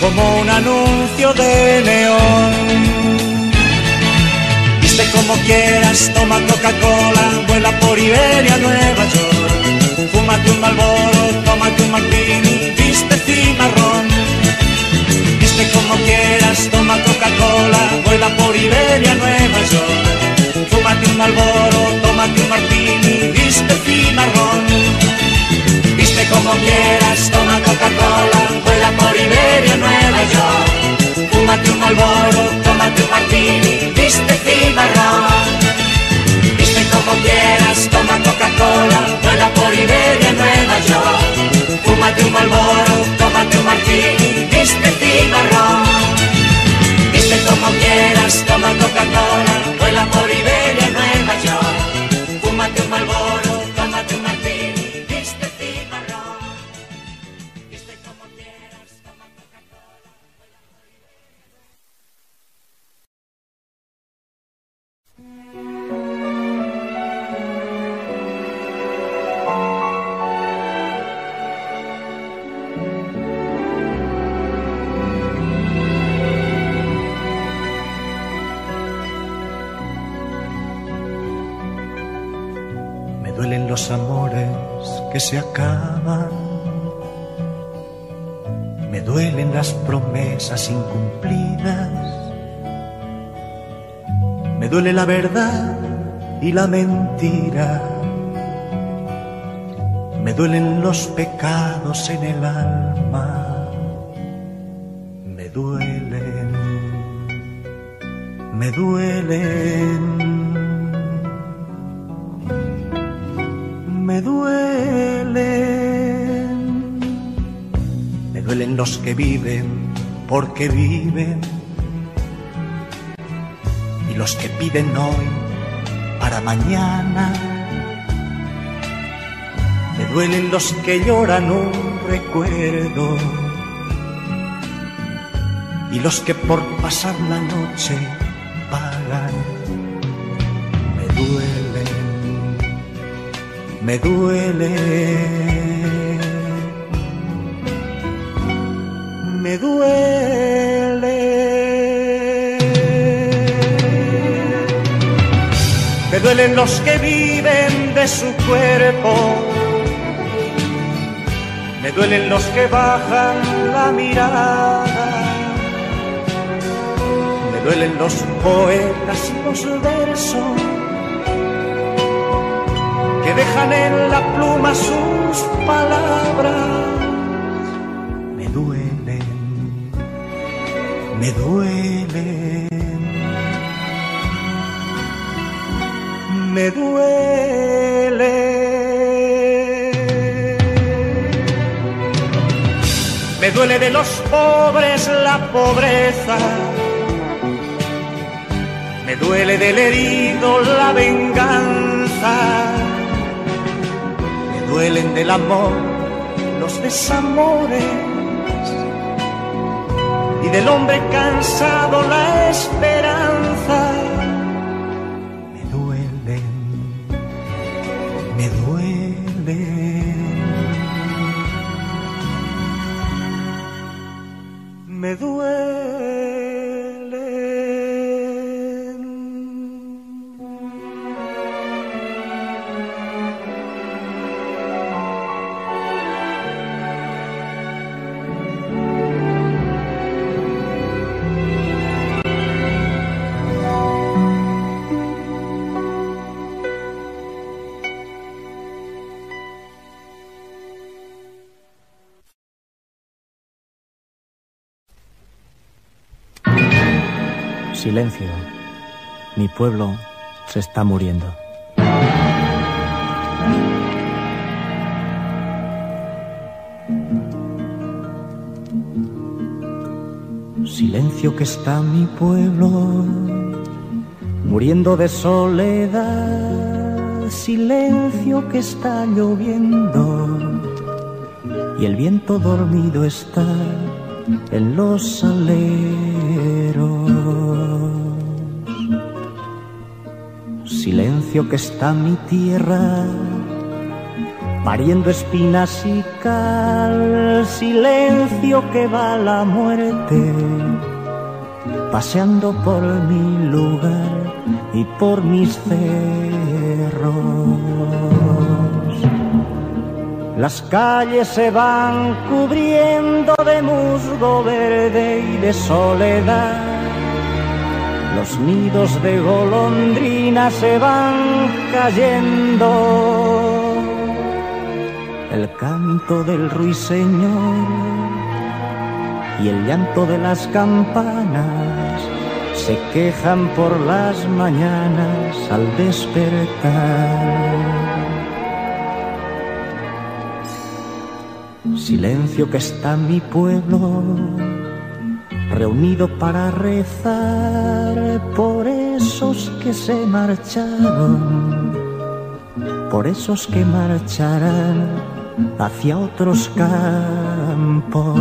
F: como un anuncio de neón.
G: como quieras, toma Coca-Cola, vuela por Iberia, Nueva York. Fúmate un Malboro, tómate un martini, viste cimarrón. Viste como quieras, toma Coca-Cola, vuela por Iberia, Nueva York. Fúmate un Malboro, tómate un martini, viste cimarrón. Como quieras, toma Coca-Cola, vuela por Iberia, Nueva York. Fúmate un Malboro, tómate un martini, viste cimarrón. Viste como quieras, toma Coca-Cola, vuela por Iberia, Nueva York. Fúmate un Malboro, tómate un martini, viste cimarrón. Viste como quieras, toma Coca-Cola, vuela por Iberia, Nueva York. Fúmate un Malboro,
A: Me duelen las promesas incumplidas. Me duele la verdad y la mentira. Me duelen los pecados en el alma. Me duelen. Me duelen. me duelen. Duelen los que viven porque viven. Y los que piden hoy para mañana. Me duelen los que lloran un recuerdo. Y los que por pasar la noche pagan. Me duelen me duele. Me duele. Me duelen los que viven de su cuerpo. Me duelen los que bajan la mirada. Me duelen los poetas y los versos que dejan en la pluma sus palabras. Me duelen, me duele. Me duele de los pobres la pobreza. Me duele del herido la venganza me duelen del amor los desamores del hombre cansado la esperanza.
H: Silencio. Mi pueblo se está muriendo. Silencio que está mi pueblo muriendo de soledad. Silencio que está lloviendo y el viento dormido está en los aleros. Silencio que está mi tierra, pariendo espinas y cal. Silencio que va la muerte, paseando por mi lugar
A: y por mis cerros. Las calles se van cubriendo de musgo verde y de soledad. Los nidos de golondrina se van cayendo. El canto del ruiseñor y el llanto de las campanas se quejan por las mañanas al despertar. Silencio que está mi pueblo reunido para rezar por esos que se marcharon, por esos que marcharán hacia otros campos.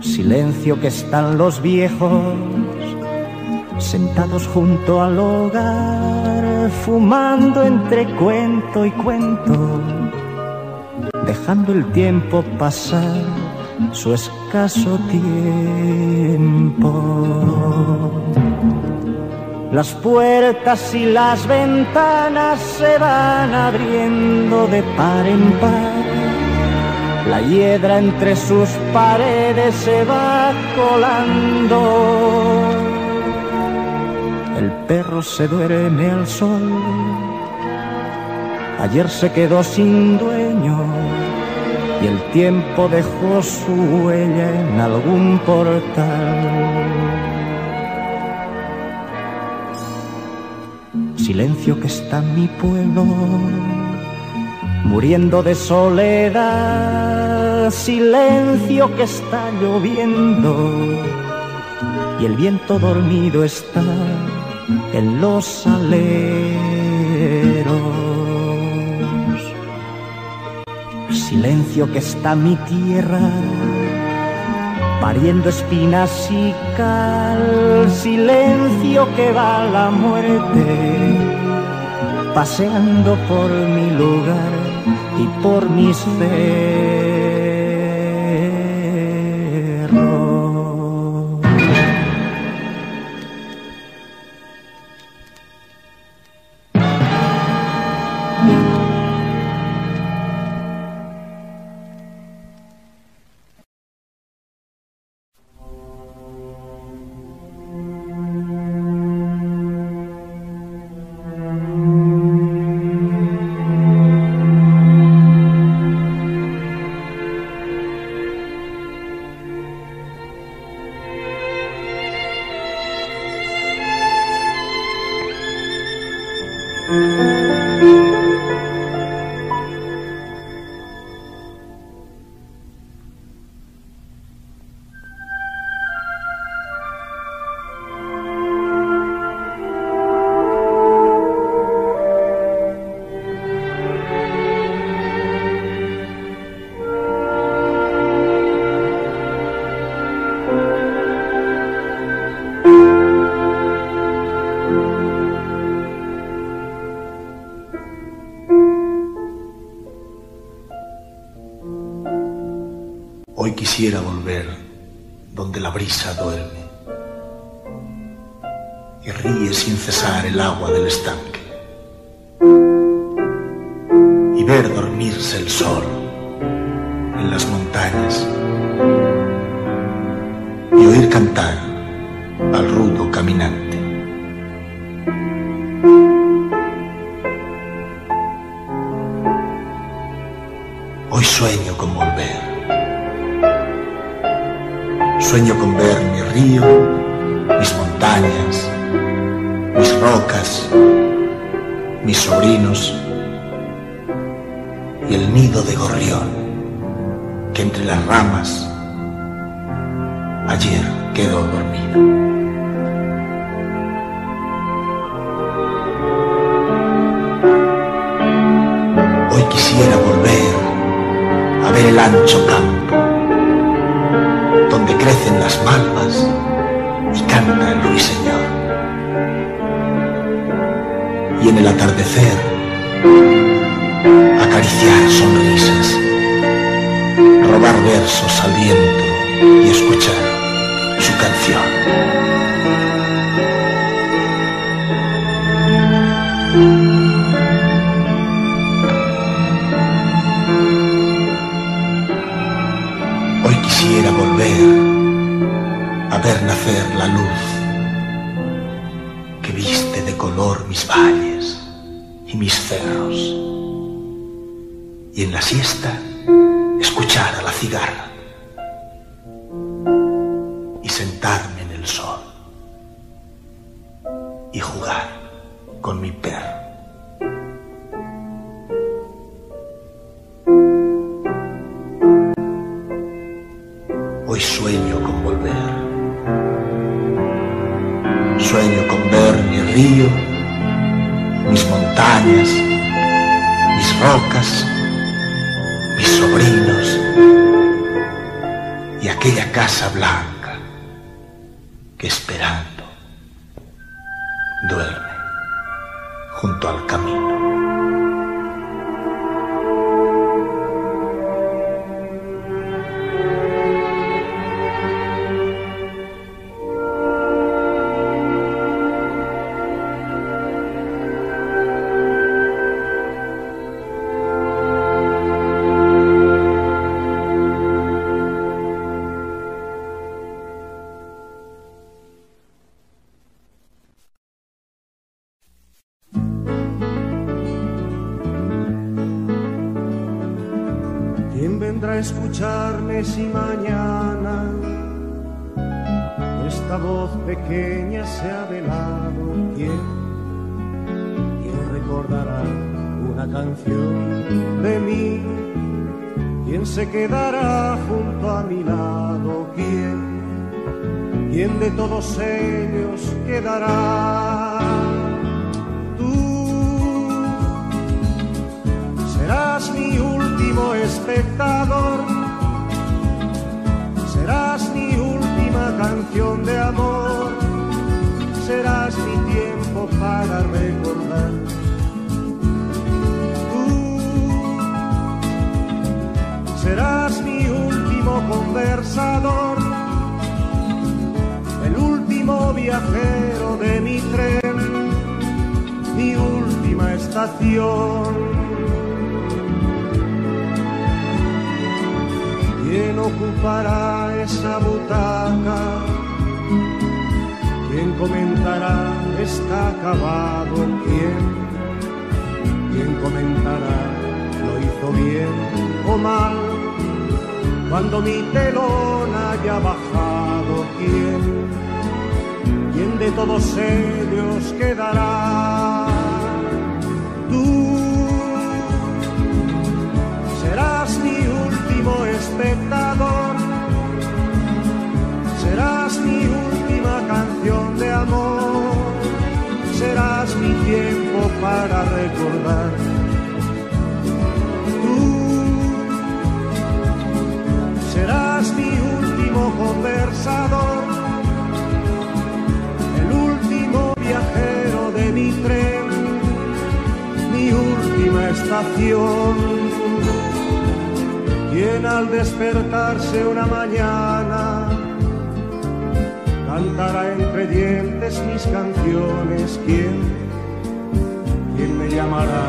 A: Silencio que están los viejos sentados junto al hogar, fumando entre cuento y cuento, dejando el tiempo pasar su escaso tiempo. Las puertas y las ventanas se van abriendo de par en par. La hiedra entre sus paredes se va colando. El perro se duerme al sol. Ayer se quedó sin dueño y el tiempo dejó su huella en algún portal. Silencio que está mi pueblo, muriendo de soledad. Silencio que está lloviendo y el viento dormido está en los aleros. Silencio que está mi tierra, pariendo espinas y cal. Silencio que va la muerte, paseando por mi lugar y por mis cerros.
I: Donde
A: sentarme en el sol y jugar con mi perro.
D: nación, quien al despertarse una mañana cantará entre dientes mis canciones, quien, quien me llamará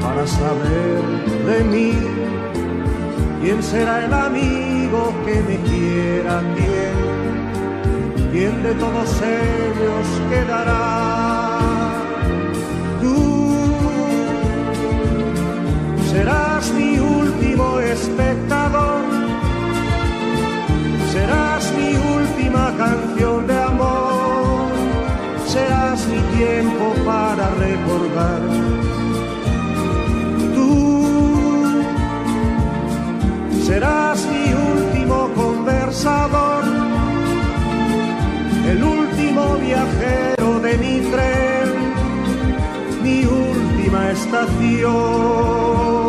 D: para saber de mí, quién será el amigo que me quiera, quién, quién de todos ellos quedará último espectador. Serás mi última canción de amor, serás mi tiempo para recordar. Tú serás mi último conversador, el último viajero de mi tren, mi última estación.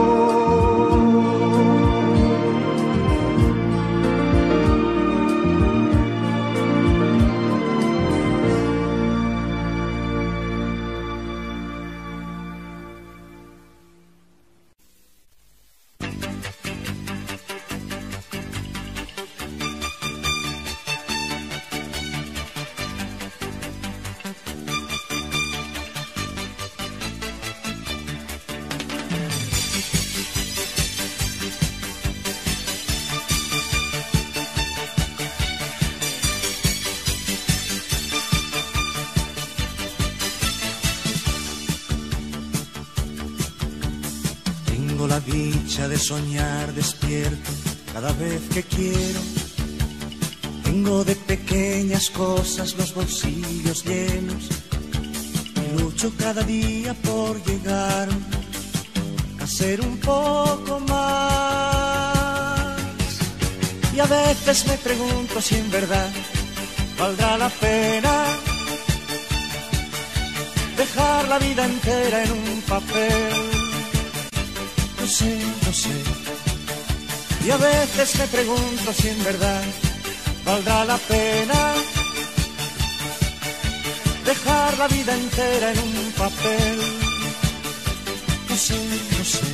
A: Bolsillos llenos. Lucho cada día por llegar a ser un poco más. Y a veces me pregunto si en verdad valdrá la pena dejar la vida entera en un papel. No sé, no sé. Y a veces me pregunto si en verdad valdrá la pena la vida entera en un papel. No sé, no sé.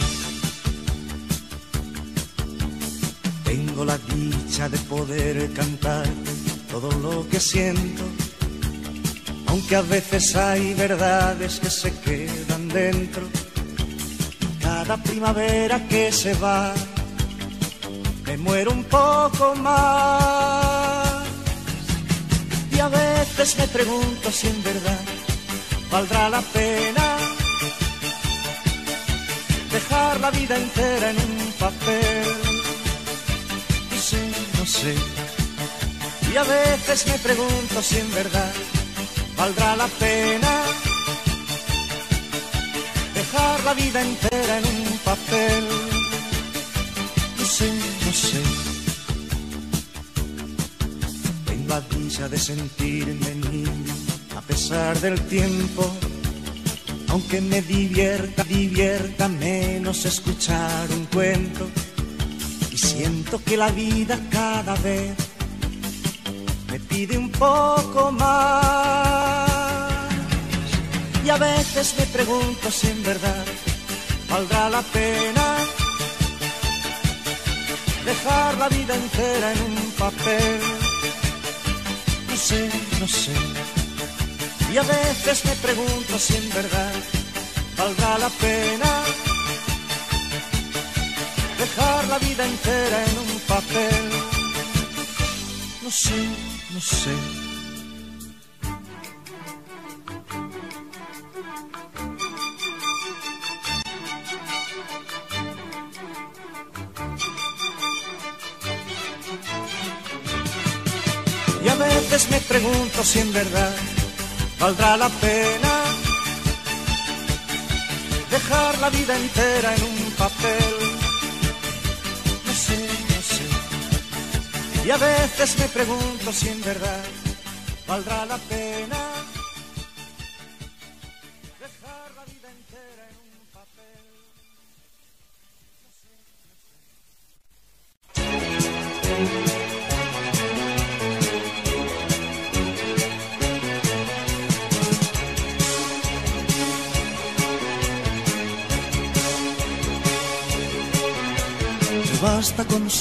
A: Tengo la dicha de poder cantar todo lo que siento, aunque a veces hay verdades que se quedan dentro. Cada primavera que se va, me muero un poco más. A veces me pregunto si en verdad valdrá la pena dejar la vida entera en un papel. No sé, no sé. Y a veces me pregunto si en verdad valdrá la pena dejar la vida entera en un papel. No sé, no sé. De sentirme niño a pesar del tiempo. Aunque me divierta, divierta menos escuchar un cuento. Y siento que la vida cada vez me pide un poco más. Y a veces me pregunto si en verdad valdrá la pena dejar la vida entera en un papel. No sé, no sé. Y a veces me pregunto si en verdad valdrá la pena dejar la vida entera en un papel. No sé, no sé. Veces me pregunto si en verdad valdrá la pena dejar la vida entera en un papel. No sé, no sé. Y a veces me pregunto si en verdad valdrá la pena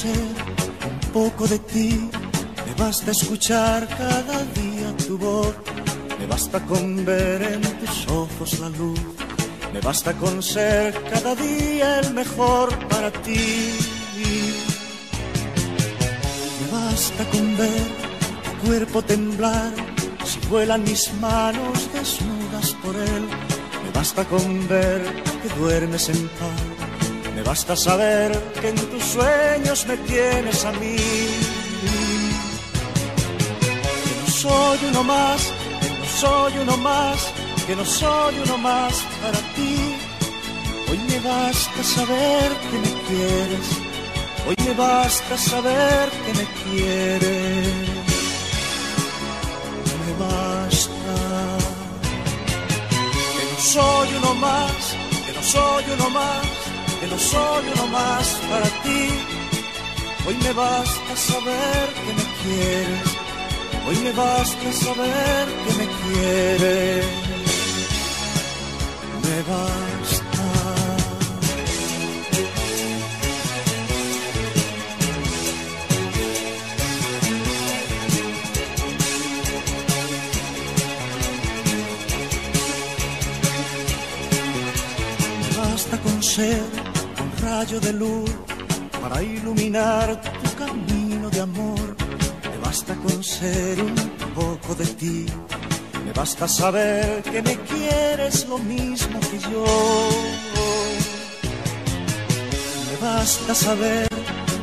A: un poco de ti, me basta escuchar cada día tu voz, me basta con ver en tus ojos la luz, me basta con ser cada día el mejor para ti. Me basta con ver tu cuerpo temblar, si vuelan mis manos desnudas por él, me basta con ver que duermes en paz. Me basta saber que en tus sueños me tienes a mí. Que no soy uno más, que no soy uno más, que no soy uno más para ti. Hoy me basta saber que me quieres, hoy me basta saber que me quieres. Me basta que no soy uno más, que no soy uno más que no soy uno más para ti. Hoy me basta saber que me quieres, hoy me basta saber que me quieres. Me basta. Me basta con ser rayo de luz para iluminar tu camino de amor. Me basta con ser un poco de ti. Me basta saber que me quieres lo mismo que yo. basta saber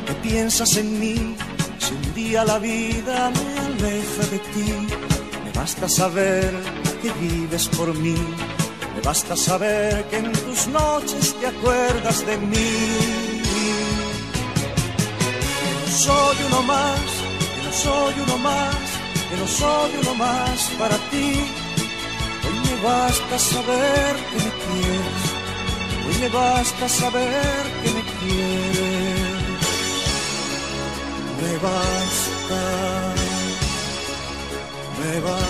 A: que piensas en mí. Si un día la vida me aleja de ti, me basta saber que vives por mí. Basta saber que en tus noches te acuerdas de mí. Que no soy uno más, que no soy uno más, que no soy uno más para ti. Hoy me basta saber que me quieres. Hoy me basta saber que me quieres. Me basta, me basta.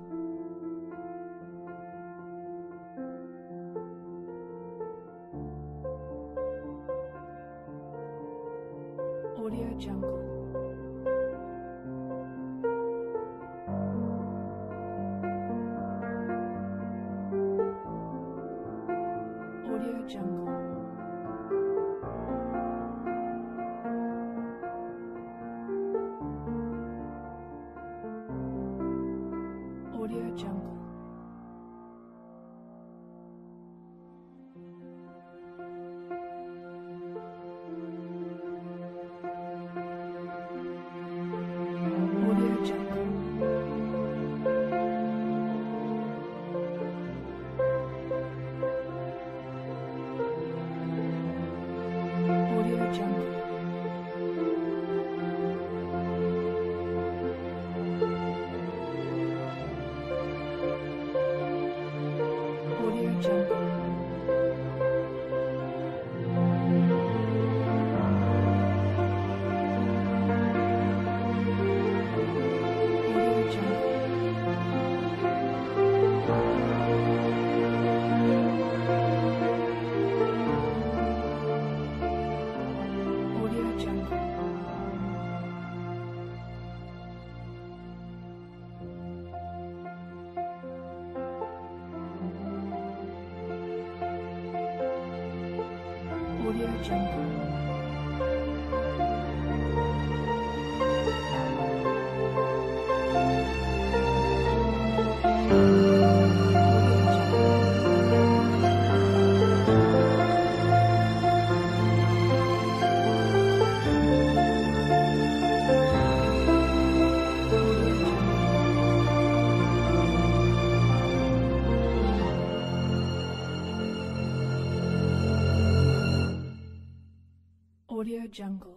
J: Jungle.